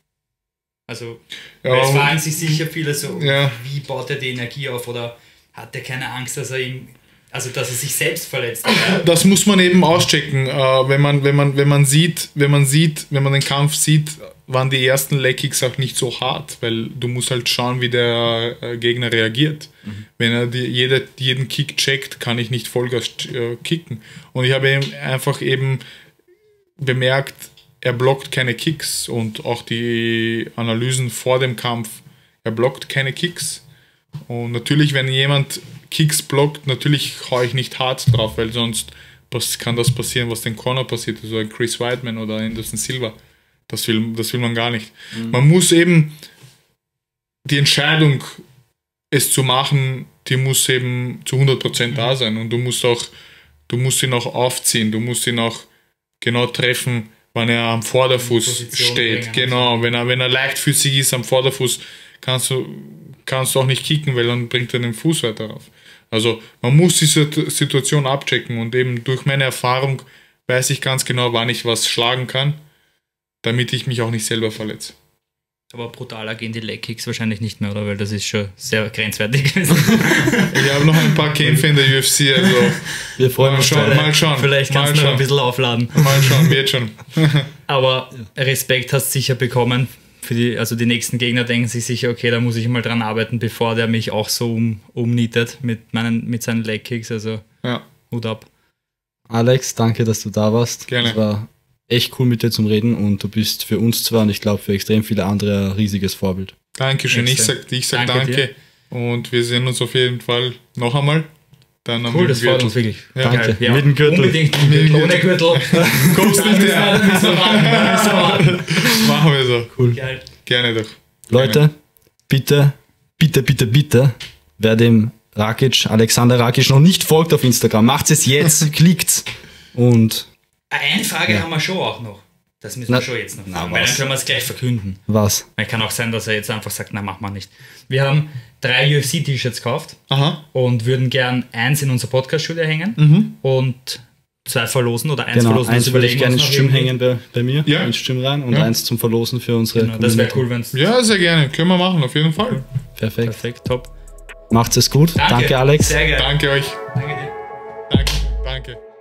Also, weil es fragen sich sicher viele so, Ja. wie baut er die Energie auf oder hat er keine Angst, dass er ihm, also dass er sich selbst verletzt? das muss man eben auschecken, äh, wenn man wenn man wenn man sieht, wenn man sieht, wenn man den Kampf sieht, waren die ersten Leg-Kicks auch nicht so hart, weil du musst halt schauen, wie der äh, Gegner reagiert. Wenn er die, jeder, jeden Kick checkt, kann ich nicht Vollgas äh, kicken. Und ich habe eben einfach eben bemerkt, er blockt keine Kicks und auch die Analysen vor dem Kampf, er blockt keine Kicks. Und natürlich, wenn jemand Kicks blockt, natürlich haue ich nicht hart drauf, weil sonst was kann das passieren, was den Corner passiert, so ein Chris Whiteman oder Anderson Silva. Das will, das will man gar nicht. Man muss eben die Entscheidung, es zu machen, die muss eben zu 100% da sein und du musst auch, du musst ihn auch aufziehen, du musst ihn auch genau treffen, wann er am Vorderfuß steht. bringen. Genau, wenn er, wenn er leichtfüßig ist am Vorderfuß, kannst du, kannst du auch nicht kicken, weil dann bringt er den Fuß weiter auf. Also man muss die Situ- Situation abchecken und eben durch meine Erfahrung weiß ich ganz genau, wann ich was schlagen kann, damit ich mich auch nicht selber verletze. Aber brutaler gehen die Leg-Kicks wahrscheinlich nicht mehr, oder? Weil das ist schon sehr grenzwertig gewesen. Ich habe noch ein paar Kämpfe in der UFC, also Wir freuen mal uns schauen, mal schauen. Vielleicht mal kannst du noch ein bisschen aufladen. Mal schauen, wird schon. Aber Respekt hast du sicher bekommen. Für die, also die nächsten Gegner denken sich sicher, okay, da muss ich mal dran arbeiten, bevor der mich auch so um, umnietet mit, meinen, mit seinen Leg-Kicks. Also Ja, Hut ab. Alex, danke, dass du da warst. Gerne. Es war echt cool mit dir zum Reden und du bist für uns zwar und ich glaube für extrem viele andere ein riesiges Vorbild. Dankeschön. Ich sag, ich sag Danke danke. Und wir sehen uns auf jeden Fall noch einmal. Dann Cool, das freut uns wirklich. Ja. Danke. Ja, Mit dem Gürtel. Unbedingt mit dem Gürtel. Ohne Gürtel. Kommst nicht Ja, warten. Machen wir so. Cool. Geil. Gerne doch. Leute, bitte, bitte, bitte, bitte, wer dem Rakic, Alexander Rakic noch nicht folgt auf Instagram, macht es jetzt, klickt's und Eine Frage haben wir schon auch noch. Das müssen Na- wir schon jetzt noch weil dann können wir es gleich verkünden. was? Weil kann auch sein, dass er jetzt einfach sagt, na, mach mal nicht. Wir haben drei UFC-T-Shirts gekauft Aha. und würden gern eins in unser Podcast-Studio hängen und zwei verlosen oder eins Genau, verlosen. eins das würde ich überlegen gerne wir ins Stream hängen bei, bei mir, Ja. ins Stream rein und Ja. eins zum Verlosen für unsere Genau, das wäre cool, wenn es Ja, sehr gerne. Können wir machen, auf jeden Fall. Perfekt. perfekt, top. Macht's es gut. Danke, Alex. Sehr geil. Danke euch. Danke dir. Danke.